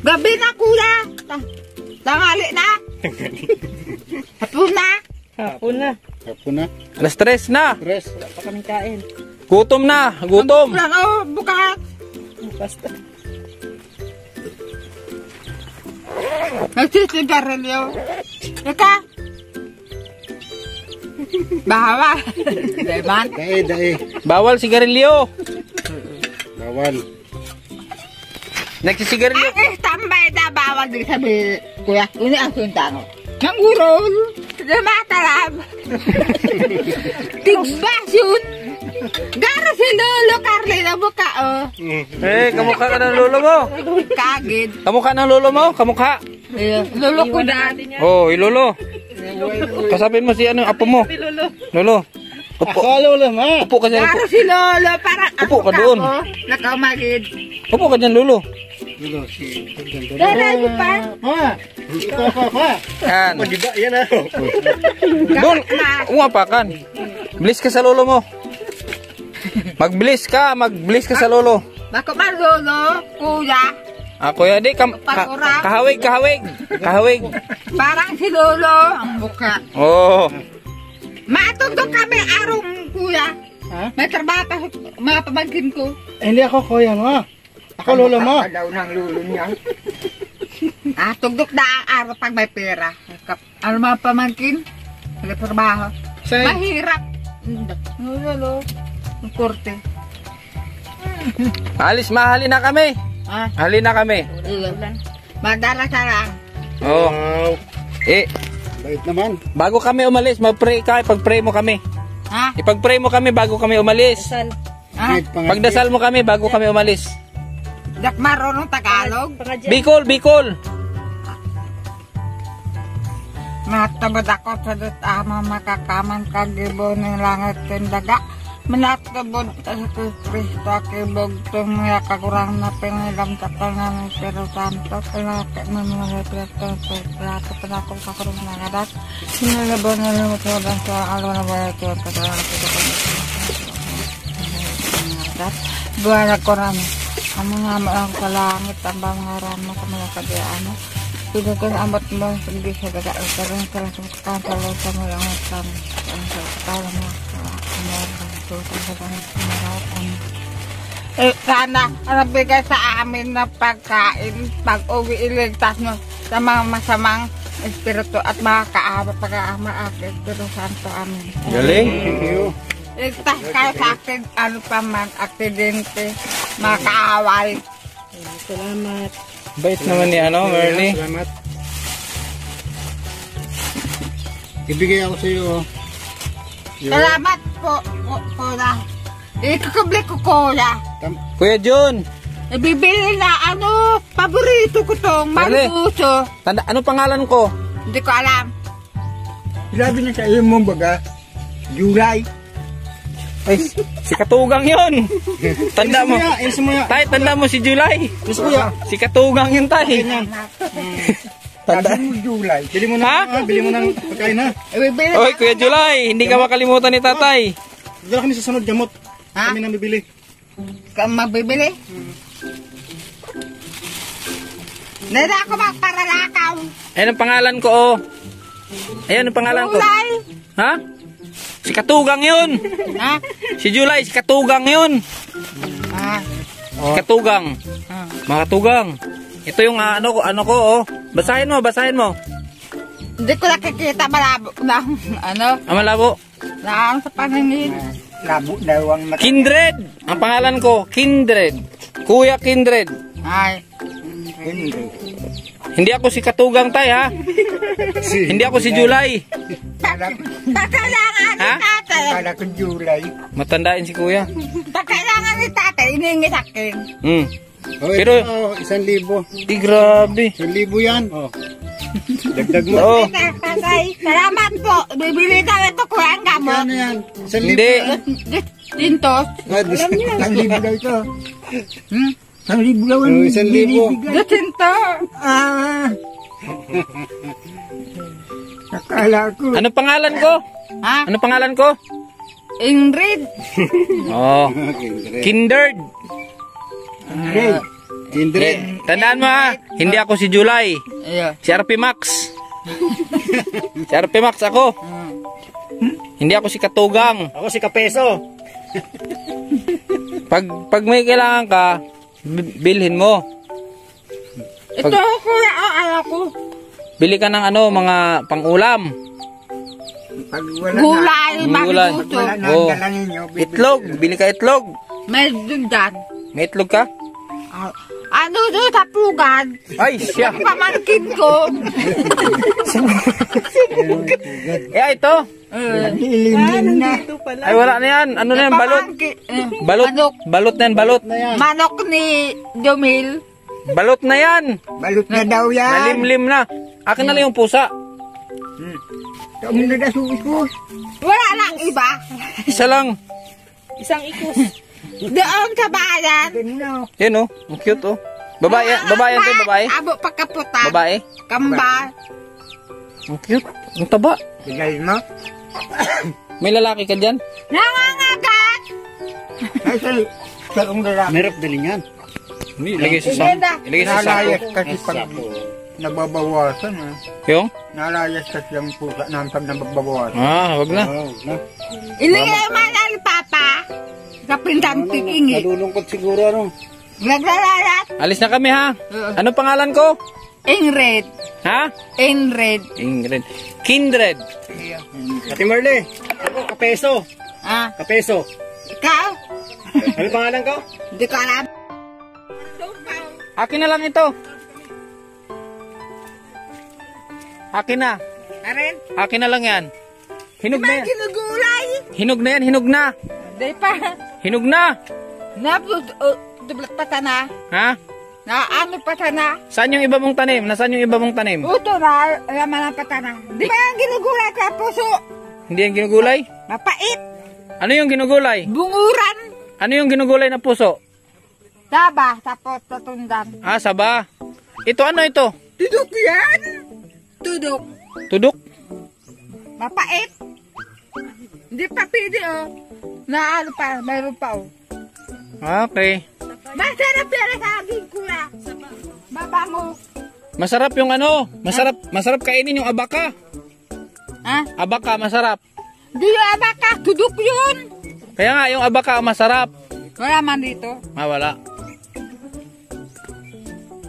[SPEAKER 2] Gabi na, kuya. Ta- Tangali na. Hapon na.
[SPEAKER 6] Hapon na.
[SPEAKER 4] Hapon na.
[SPEAKER 1] Alas tres na.
[SPEAKER 4] Rest.
[SPEAKER 6] Wala pa kaming kain.
[SPEAKER 1] Gutom na. Gutom.
[SPEAKER 2] Bulan, oh, bukas.
[SPEAKER 6] Basta.
[SPEAKER 2] Nagsisigarilyo. Ika. Bawal. Diba?
[SPEAKER 4] Dae, dae.
[SPEAKER 1] Bawal sigarilyo.
[SPEAKER 4] Bawal.
[SPEAKER 1] Nagsisigarilyo.
[SPEAKER 2] Ang tambay na bawal din sabi, kuya, ini ang suntano. Nang urol, na matalab. (laughs) Tigbas yun. Gara si Lolo Carlina buka, oh.
[SPEAKER 1] Eh, kamukha ka ng lolo mo.
[SPEAKER 2] Kagid.
[SPEAKER 1] Kamukha ng lolo mo. Kamukha.
[SPEAKER 2] Eh, Lolo ko na.
[SPEAKER 1] Oh, ilolo. Kasapin mo si ano, apo mo. Lolo. Upo.
[SPEAKER 4] Ako, lolo, ma.
[SPEAKER 1] Upo ka dyan.
[SPEAKER 2] Gara si Lolo, parang
[SPEAKER 1] Upo ka doon.
[SPEAKER 2] Nakamagid.
[SPEAKER 1] Upo ka dyan, lolo.
[SPEAKER 4] Lolo, si...
[SPEAKER 2] Gara niyo pa.
[SPEAKER 4] Ma! Ito ako, ma.
[SPEAKER 1] Yan.
[SPEAKER 4] Magiba, yan ah.
[SPEAKER 1] Ka sa lolo mo. Magbilis ka. Magbilis ka sa lolo.
[SPEAKER 2] Bako ba Lolo, kuya?
[SPEAKER 1] Ah, kuya, di. Kam ka kahawig, kahawig. Kahawig.
[SPEAKER 2] Parang si Lolo ang buka.
[SPEAKER 1] Oh.
[SPEAKER 2] Matundok kami arong kuya.
[SPEAKER 4] Ha?
[SPEAKER 2] May trabaho mga pamangkin ko.
[SPEAKER 4] Hindi ako kuya, ma. Ako, lolo, ma.
[SPEAKER 5] daw ng lulo niya. (laughs)
[SPEAKER 2] Ah, tugdok na ang araw pag may pera. Ano mga pamangkin? May trabaho.
[SPEAKER 4] Say.
[SPEAKER 2] Mahirap. Lolo, ang korte. (laughs)
[SPEAKER 1] Alis, mahali na kami.
[SPEAKER 2] Ah,
[SPEAKER 1] Hali na kami.
[SPEAKER 2] ilan. Madala sa lang.
[SPEAKER 1] Oh.
[SPEAKER 4] Wow.
[SPEAKER 1] Eh,
[SPEAKER 4] Bait naman.
[SPEAKER 1] bago kami umalis, mag-pray ka. Pag-pray mo kami.
[SPEAKER 2] Ha?
[SPEAKER 1] Ipag-pray mo kami bago kami umalis.
[SPEAKER 6] Sal.
[SPEAKER 2] Ha?
[SPEAKER 4] Pangat-
[SPEAKER 1] Pagdasal mo kami bago kami umalis.
[SPEAKER 2] Dak marunong Tagalog?
[SPEAKER 1] Bicol, Bicol.
[SPEAKER 2] Matagod ako sa tama makakaman kagibo ng langit ng daga. Manatagod sa Kristo akibog tumaya kagurang na pinilam sa pangalan ng Pero Santo. Pinakit na mga represto sa plato panakong kakurong mga dat. Sinulabo na lang sa alaw na bayat yun. Langit, ang mga ramo sa mga kadiano. Pinagan amat mo, hindi siya daga ang karang karang sa kakasalo sa mga ang kami. Ang sa kakala mo sa kumorang tutang sa kanyang kumarapan. Eh, sana, ang bigay sa amin na pagkain, pag uwi iligtas mo sa mga masamang espiritu at mga kaaba pag-aama akin, pero santo amin.
[SPEAKER 1] Galing.
[SPEAKER 4] Thank you.
[SPEAKER 2] Ligtas kayo sa akin, ano pa man, aksidente, mga kaaway.
[SPEAKER 6] Salamat.
[SPEAKER 1] Bait naman ni ano, Merly.
[SPEAKER 4] Salamat. Ibigay ako sa iyo. oh. Yo.
[SPEAKER 2] Salamat po, po, po na. Ikakabli ko kuya.
[SPEAKER 4] Tam-
[SPEAKER 1] Kuya Jun,
[SPEAKER 2] Ibibili na ano, paborito ko tong
[SPEAKER 1] Dali.
[SPEAKER 2] maluso.
[SPEAKER 1] tanda, ano pangalan ko?
[SPEAKER 2] Hindi ko alam.
[SPEAKER 5] Sabi na sa iyo mo baga, July.
[SPEAKER 1] Ay, si Katugang yun. (laughs) Tanda mo. Tay, tanda mo si July. Si Katugang yun, tay. (laughs) Tanda.
[SPEAKER 5] July.
[SPEAKER 4] Bili mo na,
[SPEAKER 1] Ha?
[SPEAKER 4] ah, bili mo ng pagkain ha.
[SPEAKER 1] Oy, Kuya July, hindi ka makalimutan ni tatay.
[SPEAKER 4] Dala kami sa sunod gamot.
[SPEAKER 2] Ha?
[SPEAKER 4] Kami nang bibili.
[SPEAKER 2] ka magbibili. Nila ako magparalakaw.
[SPEAKER 1] Ayan ang pangalan ko, oh. Ayan ang pangalan ko.
[SPEAKER 2] Ulay.
[SPEAKER 1] Ha? Si Katugang yun.
[SPEAKER 2] Ha?
[SPEAKER 1] Si July, si Katugang yun.
[SPEAKER 2] Ha?
[SPEAKER 1] Si Katugang.
[SPEAKER 2] Ha?
[SPEAKER 1] Mga Katugang. Ito yung ah, ano ko, ano ko, oh. Basahin mo, basahin mo.
[SPEAKER 2] Hindi ko nakikita malabo na ano,
[SPEAKER 1] Ang malabo.
[SPEAKER 2] na sa paningin.
[SPEAKER 5] Labo daw ang mata.
[SPEAKER 1] Kindred. Ang pangalan ko, Kindred. Kuya Kindred.
[SPEAKER 2] Ay,
[SPEAKER 5] Hindi.
[SPEAKER 1] Hindi ako si Katugang tay, ha? Hindi ako si July.
[SPEAKER 2] pagkailangan ni
[SPEAKER 1] Ha?
[SPEAKER 2] tatay.
[SPEAKER 5] Kala ko July.
[SPEAKER 1] Matandain si Kuya.
[SPEAKER 2] Pagkailangan ni tatay, iningit akin.
[SPEAKER 1] Hmm.
[SPEAKER 4] Oh,
[SPEAKER 1] Pero-
[SPEAKER 4] ito, oh, isang libo.
[SPEAKER 1] Di grabe.
[SPEAKER 4] Isang libo yan. Oh. Dagdag mo.
[SPEAKER 1] Oo.
[SPEAKER 2] Tatay, salamat po. Bibili daw ito ko ang gamot.
[SPEAKER 4] Ano yan? Isang libo.
[SPEAKER 1] Hindi.
[SPEAKER 2] Dintos.
[SPEAKER 4] Ah,
[SPEAKER 5] Isang libo daw ito.
[SPEAKER 2] Hmm?
[SPEAKER 5] Isang libo daw
[SPEAKER 4] Oh, isang libo.
[SPEAKER 5] binibigay.
[SPEAKER 2] Dinto.
[SPEAKER 5] Ah. Akala ko.
[SPEAKER 1] Ano pangalan ko?
[SPEAKER 2] Ha?
[SPEAKER 1] Ano pangalan ko?
[SPEAKER 2] Ingrid. (laughs)
[SPEAKER 1] Oh. Kindred.
[SPEAKER 5] Red.
[SPEAKER 4] Kindred.
[SPEAKER 1] Eh, tandaan mo ha, hindi ako si July.
[SPEAKER 2] Yeah.
[SPEAKER 1] Si RP Max. (laughs) si RP Max ako. Hindi ako si Katugang.
[SPEAKER 4] Ako si Kapeso.
[SPEAKER 1] Pag pag may kailangan ka, bilhin mo.
[SPEAKER 2] Ito kuya, oh, alam ko.
[SPEAKER 1] Bili ka ng ano, mga pangulam.
[SPEAKER 5] Pag wala
[SPEAKER 2] Gulay,
[SPEAKER 1] Gulay.
[SPEAKER 5] na, dala ninyo. bibili
[SPEAKER 1] Itlog, bili ka itlog.
[SPEAKER 2] May dyan.
[SPEAKER 1] May itlog ka?
[SPEAKER 2] Ah, Ano doon sa pugad?
[SPEAKER 1] Ay, siya.
[SPEAKER 2] Pamangkin ko. (laughs)
[SPEAKER 1] Eh, ito.
[SPEAKER 5] Ilim-lim na.
[SPEAKER 1] Ay, wala na yan. Ano na yan, balot?
[SPEAKER 2] eh,
[SPEAKER 1] Balot.
[SPEAKER 2] Manok,
[SPEAKER 1] Balot na yan, balot.
[SPEAKER 2] manok ni Jomil.
[SPEAKER 1] Balot na yan.
[SPEAKER 5] Balot na daw yan.
[SPEAKER 1] Nalimlim na. Akin na lang yung pusa.
[SPEAKER 5] Kami na dasusos.
[SPEAKER 2] Wala lang iba.
[SPEAKER 1] Isa lang.
[SPEAKER 6] Isang ikus.
[SPEAKER 2] Doon sa bayan.
[SPEAKER 5] Ganun
[SPEAKER 1] Yan oh. Ang cute oh. Babae, babae yan to, babae.
[SPEAKER 2] Abo pagkaputan.
[SPEAKER 1] Babae.
[SPEAKER 2] Kamba.
[SPEAKER 1] Ang cute. Ang taba.
[SPEAKER 5] Bigal mo.
[SPEAKER 1] May lalaki ka dyan?
[SPEAKER 2] Nangangagat.
[SPEAKER 5] Ay, sa sarong lalaki.
[SPEAKER 4] Merap din yan.
[SPEAKER 1] Hindi, ilagay sa sako. Ilagay sa sako.
[SPEAKER 5] Kasi pag nababawasan eh.
[SPEAKER 1] Yung?
[SPEAKER 5] Nalayas kasi ang pusa namin pag nababawasan.
[SPEAKER 1] Ah, wag na.
[SPEAKER 4] Oh, na.
[SPEAKER 2] Inigay man ang papa. Sa pintang tikingi.
[SPEAKER 4] Nalulungkot siguro ano.
[SPEAKER 2] Naglalalat.
[SPEAKER 1] Alis na kami ha. Ano pangalan ko?
[SPEAKER 2] Ingrid.
[SPEAKER 1] Ha?
[SPEAKER 2] Ingrid.
[SPEAKER 1] Ingrid. Kindred.
[SPEAKER 4] Ate Marle. Ako, Kapeso.
[SPEAKER 2] Ah,
[SPEAKER 4] Kapeso.
[SPEAKER 2] ikaw?
[SPEAKER 4] Ano pangalan ko?
[SPEAKER 2] Hindi ko alam.
[SPEAKER 1] Akin na lang ito. Akin na.
[SPEAKER 2] Arin?
[SPEAKER 1] Akin na lang yan. Hinog na yan.
[SPEAKER 2] ginugulay.
[SPEAKER 1] Hinog na yan. Hinog na.
[SPEAKER 2] Di pa.
[SPEAKER 1] Hinog na.
[SPEAKER 2] Naput, uh, dublat pa sana.
[SPEAKER 1] Ha?
[SPEAKER 2] Na ano pa sana.
[SPEAKER 1] Saan yung iba mong tanim? Nasaan yung iba mong tanim?
[SPEAKER 2] Uto na, laman ang patana. Di ba yung ginugulay ka puso?
[SPEAKER 1] Hindi yung ginugulay?
[SPEAKER 2] Mapait.
[SPEAKER 1] Ano yung ginugulay?
[SPEAKER 2] Bunguran.
[SPEAKER 1] Ano yung ginugulay na puso?
[SPEAKER 2] Daba, tapos tatundan.
[SPEAKER 1] Ah, saba. Ito ano ito?
[SPEAKER 2] Tudok yan. Tudok.
[SPEAKER 1] Tudok?
[SPEAKER 2] Mapait. Hindi pa pwede oh. Na ano pa, mayroon pa oh.
[SPEAKER 1] Okay.
[SPEAKER 2] Masarap yan sa aking kuya. Mabango.
[SPEAKER 1] Masarap yung ano? Masarap, masarap kainin yung abaka.
[SPEAKER 2] Ha?
[SPEAKER 1] Abaka, masarap.
[SPEAKER 2] Di yung abaka, tudok yun.
[SPEAKER 1] Kaya nga, yung abaka masarap.
[SPEAKER 2] Wala man dito.
[SPEAKER 1] Ah, wala.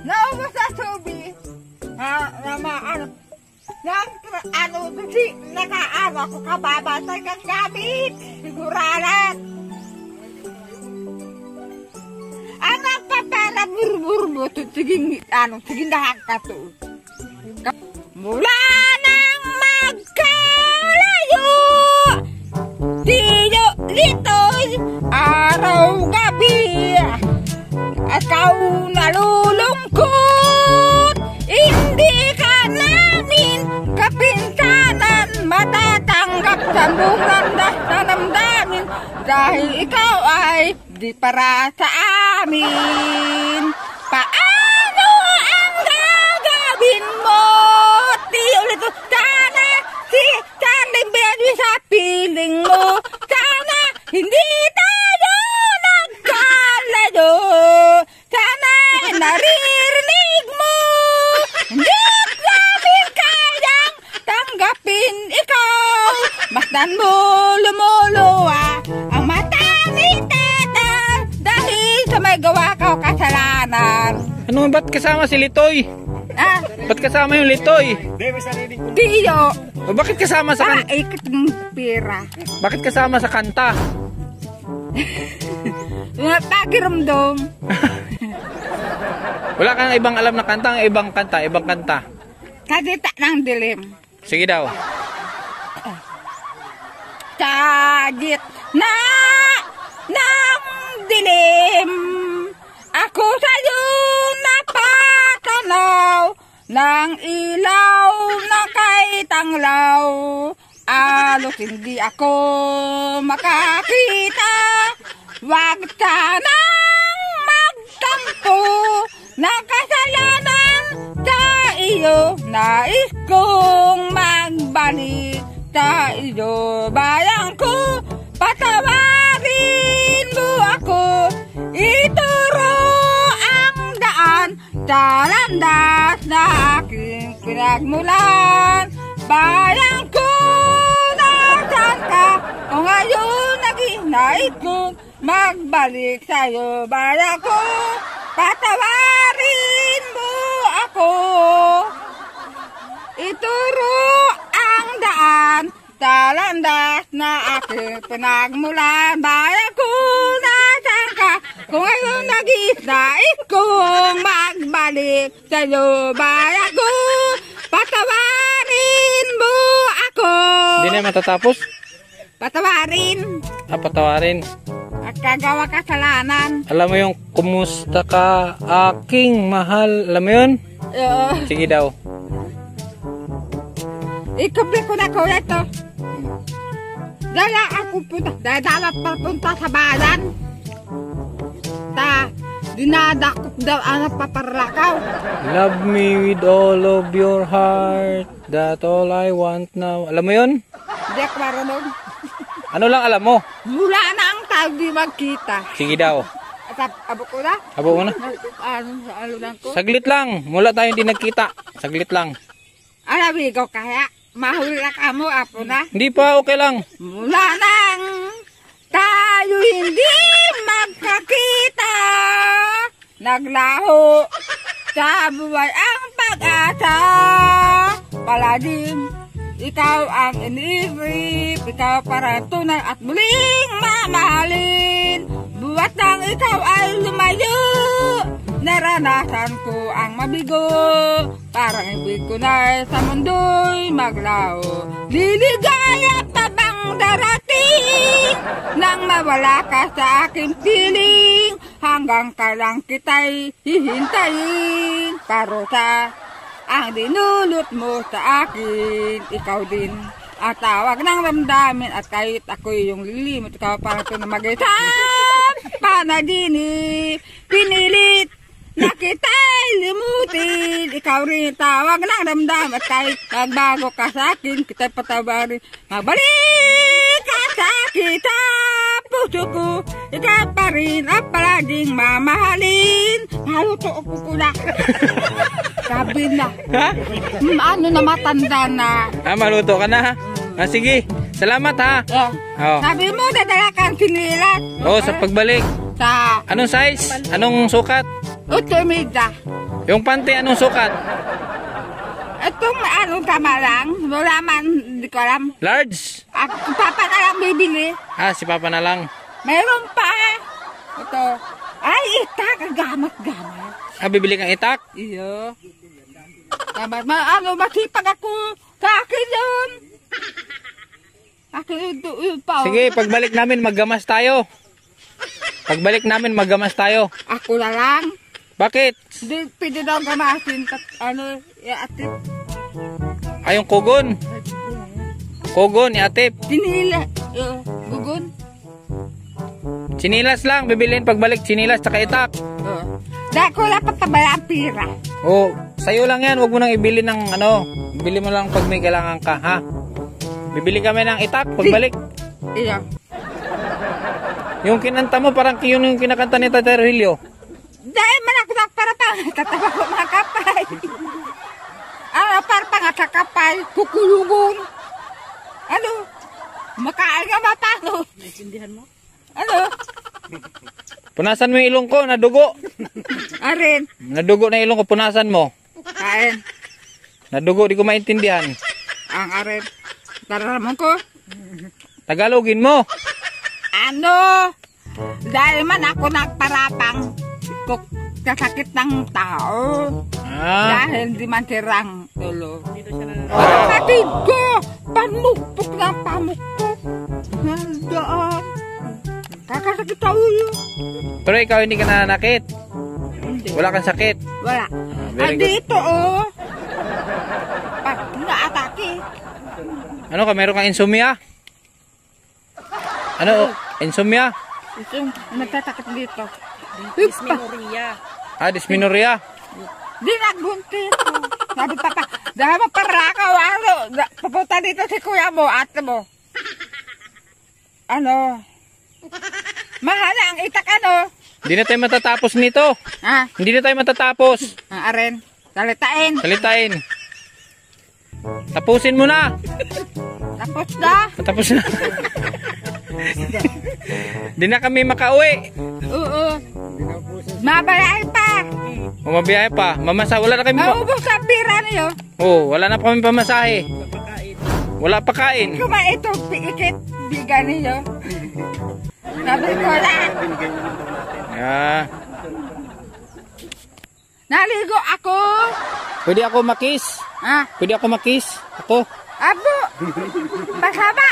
[SPEAKER 2] Naubos sa subi. Ha, rama, ano. Nang, ano, kasi nakaano ako kababatay kang gamit. Sigurarat. Anak pa para burbur mo to tiging ano tiging dahak ka to. Mula nang magkalayo Dito, dito, araw gabi Ikaw nalulungkot Hindi ka namin kapintanan Matatanggap sa buganda sa damdamin. Dahil ikaw ay di para sa amin. Paano ang gagawin mo? Di ulit sana si Charlie Benny sa piling mo Sana hindi tayo nagkalayo Sana naririnig mo Hindi namin kayang tanggapin ikaw Masdan mo lumuluwa ang mata ni tata Dahil sa may gawa ka o kasalanan
[SPEAKER 1] Ano, ba't kasama si Litoy?
[SPEAKER 2] Ah,
[SPEAKER 1] Ba't kasama yung Litoy?
[SPEAKER 2] Tiyo
[SPEAKER 1] O bakit kasama sa
[SPEAKER 2] Ah,
[SPEAKER 1] kanta?
[SPEAKER 2] ikot ng pera
[SPEAKER 1] Bakit kasama sa kanta? (laughs)
[SPEAKER 2] Mga pakiramdam (laughs)
[SPEAKER 1] Wala kang ibang alam na kanta, ang ibang kanta, ibang kanta.
[SPEAKER 2] Kadita ng dilim
[SPEAKER 1] Sige daw.
[SPEAKER 2] Sagit na ng dilim. Ako sa'yo napatanaw ng ilaw na kay tanglaw Alos hindi ako makakita. Wag sanang magtampo ng kasalanan sa iyo. Nais kong magbalik sa iyo Bayang ko Patawarin mo ako, ituro ang daan sa landas na aking pinagmulan. Bayan ko, nasan ka? O ngayon naging nais ko, magbalik sa'yo. Bayan ko, patawarin mo ako. Ituro ang daan sa landas na aking pinagmulan. Bayan ko, nasan ka? Kung ngayon nag-isnais kong magbalik sa'yo. Bayan ko, patawarin mo ako.
[SPEAKER 1] Hindi na matatapos.
[SPEAKER 2] Patawarin
[SPEAKER 1] Ah, patawarin.
[SPEAKER 2] at kagawa kasalanan.
[SPEAKER 1] Alam mo yung kumusta ka aking mahal. Alam mo yun?
[SPEAKER 2] Uh,
[SPEAKER 1] Sige daw.
[SPEAKER 2] Ikabi ko na ko ito. Dala ako punta, dadala papunta sa bayan. Ta, dinadakop daw ang paparlakaw.
[SPEAKER 1] Love me with all of your heart. That all I want now. Alam mo yun?
[SPEAKER 2] Hindi ako marunong.
[SPEAKER 1] Ano lang alam mo?
[SPEAKER 2] Mula na ang tao di magkita.
[SPEAKER 1] Sige daw.
[SPEAKER 2] At ab- abo ko na.
[SPEAKER 1] Abo mo na.
[SPEAKER 2] Ano sa alunan ko?
[SPEAKER 1] Saglit lang. Mula tayo hindi nagkita. Saglit lang.
[SPEAKER 2] Alabi ko kaya. Mahuli na ka mo, apo na.
[SPEAKER 1] Hindi pa, okay lang.
[SPEAKER 2] Mula nang tayo hindi magkakita, naglaho sa buhay ang pag-asa. Palaging ikaw ang iniisip, ikaw para tunay at muling mamahalin. Buwat nang ikaw ay lumayo, naranasan ko ang mabigo. Parang ibig ko na sa mundo'y maglaho. Liligaya pa bang darating nang mawala ka sa aking piling hanggang ka lang kita'y hihintayin parusa ang dinulot mo sa akin ikaw din ang tawag ng ramdamin at kahit ako'y yung lilimot ikaw parang pinamagitan panaginip pinilit na kita'y limutin ikaw rin tawag ng ramdam at kahit nagbago ka sa akin kita'y patawarin magbalik ka sa kita puso ko ikaw pa rin ang palaging mamahalin haluto ko ko na sabi na
[SPEAKER 1] Ha?
[SPEAKER 2] Hmm, ano na matanda na
[SPEAKER 1] Ah, maluto ka na ha? Ah, sige. Salamat ha.
[SPEAKER 2] yeah.
[SPEAKER 1] Oh.
[SPEAKER 2] sabi mo dadala kang sinilat
[SPEAKER 1] Oh, sa pagbalik.
[SPEAKER 2] sa
[SPEAKER 1] Anong size? Anong sukat?
[SPEAKER 2] Utumida.
[SPEAKER 1] Yung pante, anong sukat?
[SPEAKER 2] Itong ano tama lang, wala man, hindi ko alam.
[SPEAKER 1] Large?
[SPEAKER 2] Ako, papa na lang bibili.
[SPEAKER 1] Ah, si Papa na lang.
[SPEAKER 2] Meron pa. Ito. Ay, ita, kagamat-gamat.
[SPEAKER 1] Ah, bibili kang itak?
[SPEAKER 2] Iyo. Tama, ma, ano, masipag ako. Sa akin yun. Yun pa. oh.
[SPEAKER 1] Sige, pagbalik namin, maggamas tayo. Pagbalik namin, maggamas tayo.
[SPEAKER 2] Ako na lang.
[SPEAKER 1] Bakit?
[SPEAKER 2] Hindi, pwede daw gamasin. Ano, iaatip.
[SPEAKER 1] Ay, yung kugon. Kugon, iatip.
[SPEAKER 2] Tinila. Uh, gugun.
[SPEAKER 1] Sinilas lang, bibilin pagbalik, sinilas, tsaka itak.
[SPEAKER 2] Uh. Dahil ko lang papabala ang pira.
[SPEAKER 1] Oh, sa'yo lang yan, wag mo nang ibili ng ano. Bili mo lang pag may kailangan ka, ha? Bibili kami ng itak pagbalik. (laughs)
[SPEAKER 2] Iyo.
[SPEAKER 1] Yung kinanta mo, parang yun yung kinakanta ni Tatay Rogelio.
[SPEAKER 2] Dahil man ako na para pang tatawa ko mga kapay. ano, para pang kakapay, kukulubon. Ano? Makain ka ba paano?
[SPEAKER 6] Naintindihan mo?
[SPEAKER 2] Ano?
[SPEAKER 1] Punasan mo yung ilong ko, nadugo. (laughs)
[SPEAKER 2] Arin,
[SPEAKER 1] Nadugo na ilong ko, punasan mo.
[SPEAKER 2] kain.
[SPEAKER 1] Nadugo, di ko maintindihan.
[SPEAKER 2] Ang arin. Tararamon ko.
[SPEAKER 1] Tagalogin mo.
[SPEAKER 2] Ano? Dahil man ako nagparapang kuk kasakit ng tao.
[SPEAKER 1] Ah,
[SPEAKER 2] Dahil di man tirang tulo.
[SPEAKER 6] Dito
[SPEAKER 2] Kapatid ko! Pamukpok na pamukpok. Nandaan. Kakasakit sa ulo.
[SPEAKER 1] pero ikaw hindi ka nananakit. Wala kang sakit.
[SPEAKER 2] Wala.
[SPEAKER 1] good.
[SPEAKER 2] Andito oh. Pag naatake.
[SPEAKER 1] Ano ka, meron kang insomnia? Ano, insomnia?
[SPEAKER 2] Ito, nagtatakit dito.
[SPEAKER 6] Dysmenorrhea.
[SPEAKER 1] Ah, dysmenorrhea.
[SPEAKER 2] Di nagbuntis. Sabi papa, dahil maparakaw, ano, da- papunta dito si kuya mo, ate mo. ano, mahal ang itak ano,
[SPEAKER 1] Hindi na tayo matatapos nito.
[SPEAKER 2] ha,
[SPEAKER 1] Hindi na tayo matatapos.
[SPEAKER 2] ang aren, salitain,
[SPEAKER 1] Salitain. Tapusin mo na.
[SPEAKER 2] tapos na,
[SPEAKER 1] Tapos na. Hindi na kami makauwi.
[SPEAKER 2] oo, mabalay pa,
[SPEAKER 1] Umabiyahe pa. Mamasa, wala na kami
[SPEAKER 2] maubos ang bira niyo,
[SPEAKER 1] Oh, wala na kami pamasahe. Wala pa kain.
[SPEAKER 2] kuma ito, piikit, biga niyo, sabi ko na,
[SPEAKER 1] Yeah.
[SPEAKER 2] Naligo ako,
[SPEAKER 1] Pwede ako makis.
[SPEAKER 2] ha,
[SPEAKER 1] Pwede ako makis. Ako.
[SPEAKER 2] abo, masama,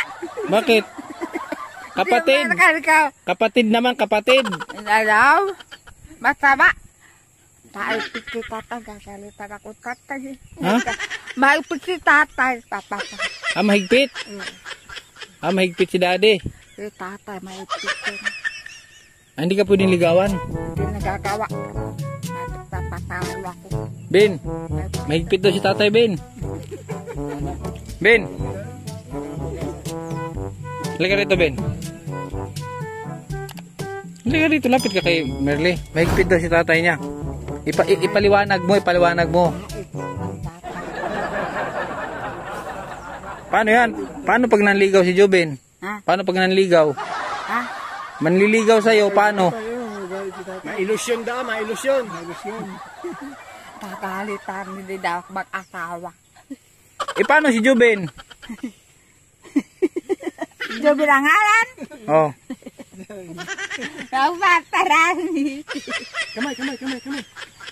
[SPEAKER 1] Bakit? (laughs) Kapatid. Kapatid naman, kapatid.
[SPEAKER 2] Inalaw, masama. Maipit si tatay, gasalita na ko tatay.
[SPEAKER 1] Ha?
[SPEAKER 2] Maipit si tatay, papa.
[SPEAKER 1] Ah, mahigpit. Ah, mahigpit si daddy.
[SPEAKER 2] Si tatay, din.
[SPEAKER 1] Ah, hindi ka pwedeng ligawan.
[SPEAKER 2] Hindi nagagawa. Napapatawal ako.
[SPEAKER 1] Ben, mahigpit daw si tatay, Ben. Ben. Halika rito, Ben. Halika rito, lapit ka kay Merly. Mahigpit daw si tatay niya. Ipa, ipaliwanag mo, ipaliwanag mo. Paano yan? Paano pag nanligaw si Joben?
[SPEAKER 2] Ha?
[SPEAKER 1] Paano pag nanligaw?
[SPEAKER 2] Ha?
[SPEAKER 1] Manliligaw sa'yo, paano?
[SPEAKER 4] Mailusyon da, mailusyon. (laughs)
[SPEAKER 2] Kakalitan hindi daw mag-asawa.
[SPEAKER 1] Eh, paano si Joben?
[SPEAKER 2] Diyo (laughs) bilangalan.
[SPEAKER 1] Oh. (laughs)
[SPEAKER 2] Napatarani.
[SPEAKER 4] Kamay, kamay, kamay, kamay.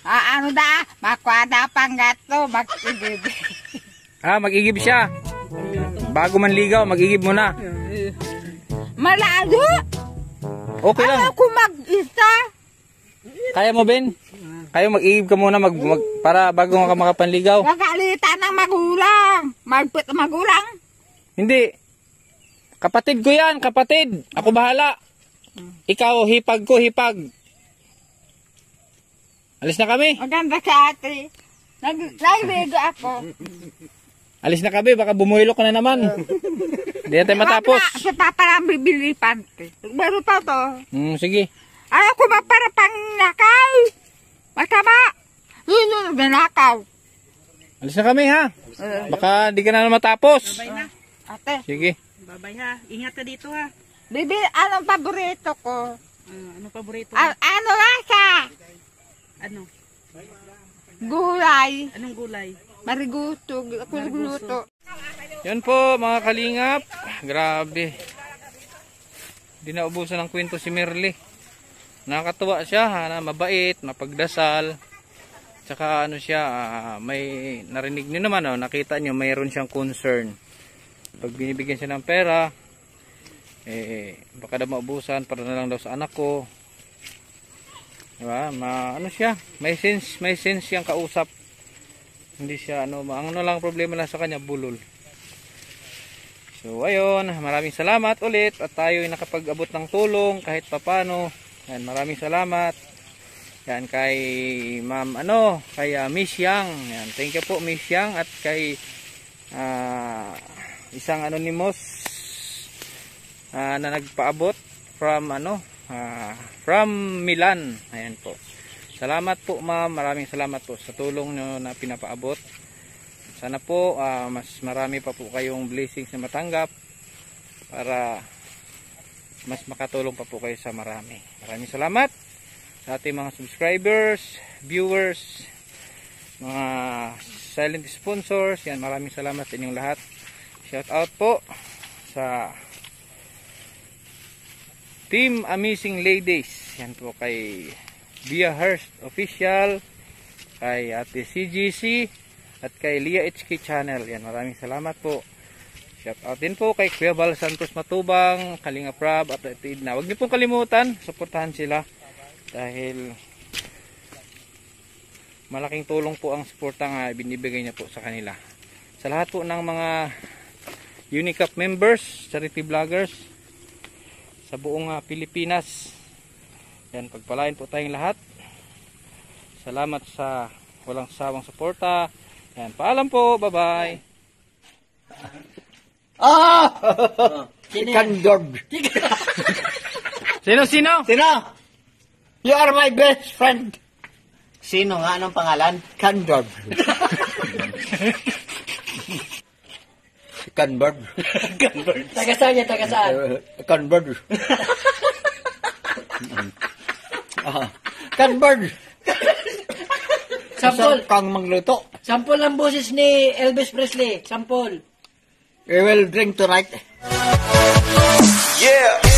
[SPEAKER 2] Ah, ano da? Makwada pang gato, mag-igib.
[SPEAKER 1] Ah, mag-igib siya. Bago manligaw, mag-igib mo na.
[SPEAKER 2] Malayo.
[SPEAKER 1] Okay lang.
[SPEAKER 2] Ayaw ko mag-isa.
[SPEAKER 1] Kaya mo, Ben? Kaya mag-iib ka muna mag, mag- para bago ka makapanligaw.
[SPEAKER 2] Gagalitan ng magulang. Magpit ng magulang.
[SPEAKER 1] Hindi. Kapatid ko yan, kapatid. Ako bahala. Ikaw, hipag ko, hipag. Alis na kami.
[SPEAKER 2] Maganda sa ate. Nag Nagbigo ako.
[SPEAKER 1] Alis na kami, baka bumuhilo ka na naman. Hindi na tayo matapos.
[SPEAKER 2] Wag na, Sa papa lang bibili pante. Meron pa to.
[SPEAKER 1] Hmm, sige.
[SPEAKER 2] Ayaw ko mapara pang nakaw. Masama. Yun yung nanakaw.
[SPEAKER 1] Alis na kami, ha? Baka di ka na matapos.
[SPEAKER 2] Ate,
[SPEAKER 1] Sige.
[SPEAKER 6] Babay ha. Ingat ka dito ha.
[SPEAKER 2] bibi, anong paborito ko?
[SPEAKER 6] Ah, anong paborito?
[SPEAKER 2] A- ano rasa?
[SPEAKER 6] Ano?
[SPEAKER 2] Gulay.
[SPEAKER 6] Anong gulay?
[SPEAKER 2] Mariguto. Ako nagluto.
[SPEAKER 1] Yan po mga kalingap. Grabe. Di naubusan ng kwento si Merly. Nakakatuwa siya, ha, na mabait, mapagdasal. Tsaka ano siya, ah, may narinig niyo naman, oh, nakita niyo mayroon siyang concern. Pag binibigyan siya ng pera, eh, baka daw maubusan para na lang daw sa anak ko. Diba? Ma, ano siya, may sense, may sense siyang kausap. Hindi siya, ano, ang ano lang problema lang sa kanya, bulol. So ayun, maraming salamat ulit at tayo ay nakapag-abot ng tulong kahit papano. Yan, maraming salamat. Yan kay Ma'am ano, kay ah, Miss Yang. Yan, thank you po Miss Yang at kay ah, isang anonymous ah, na nagpaabot from ano, ah, from Milan. Ayan po. Salamat po Ma'am, maraming salamat po sa tulong nyo na pinapaabot. Sana po ah, mas marami pa po kayong blessings na matanggap para mas makatulong pa po kayo sa marami. Maraming salamat sa ating mga subscribers, viewers, mga silent sponsors. Yan, maraming salamat sa inyong lahat. Shout out po sa Team Amazing Ladies. Yan po kay Via Hurst Official, kay Ate CGC, at kay Lia HK Channel. Yan, maraming salamat po. Shout out din po kay Kuya Bal Santos Matubang, Kalinga Prab at Ate Edna. Huwag niyo pong kalimutan, suportahan sila dahil malaking tulong po ang suporta nga binibigay niya po sa kanila. Sa lahat po ng mga Unicap members, charity vloggers sa buong ah, Pilipinas. Yan, pagpalain po tayong lahat. Salamat sa walang sawang suporta. Yan, paalam po. Bye-bye.
[SPEAKER 7] Sino yan? (laughs)
[SPEAKER 1] Sino, sino?
[SPEAKER 7] Sino?
[SPEAKER 8] You are my best friend.
[SPEAKER 7] Sino nga? Anong pangalan?
[SPEAKER 8] Candor. Candor. (laughs)
[SPEAKER 7] Taga saan niya? Taga saan?
[SPEAKER 8] Candor. Ah, Candor.
[SPEAKER 7] Sampol.
[SPEAKER 8] kang magluto.
[SPEAKER 7] Sampol ang boses ni Elvis Presley. Sampol.
[SPEAKER 8] We will drink tonight.
[SPEAKER 9] Yeah.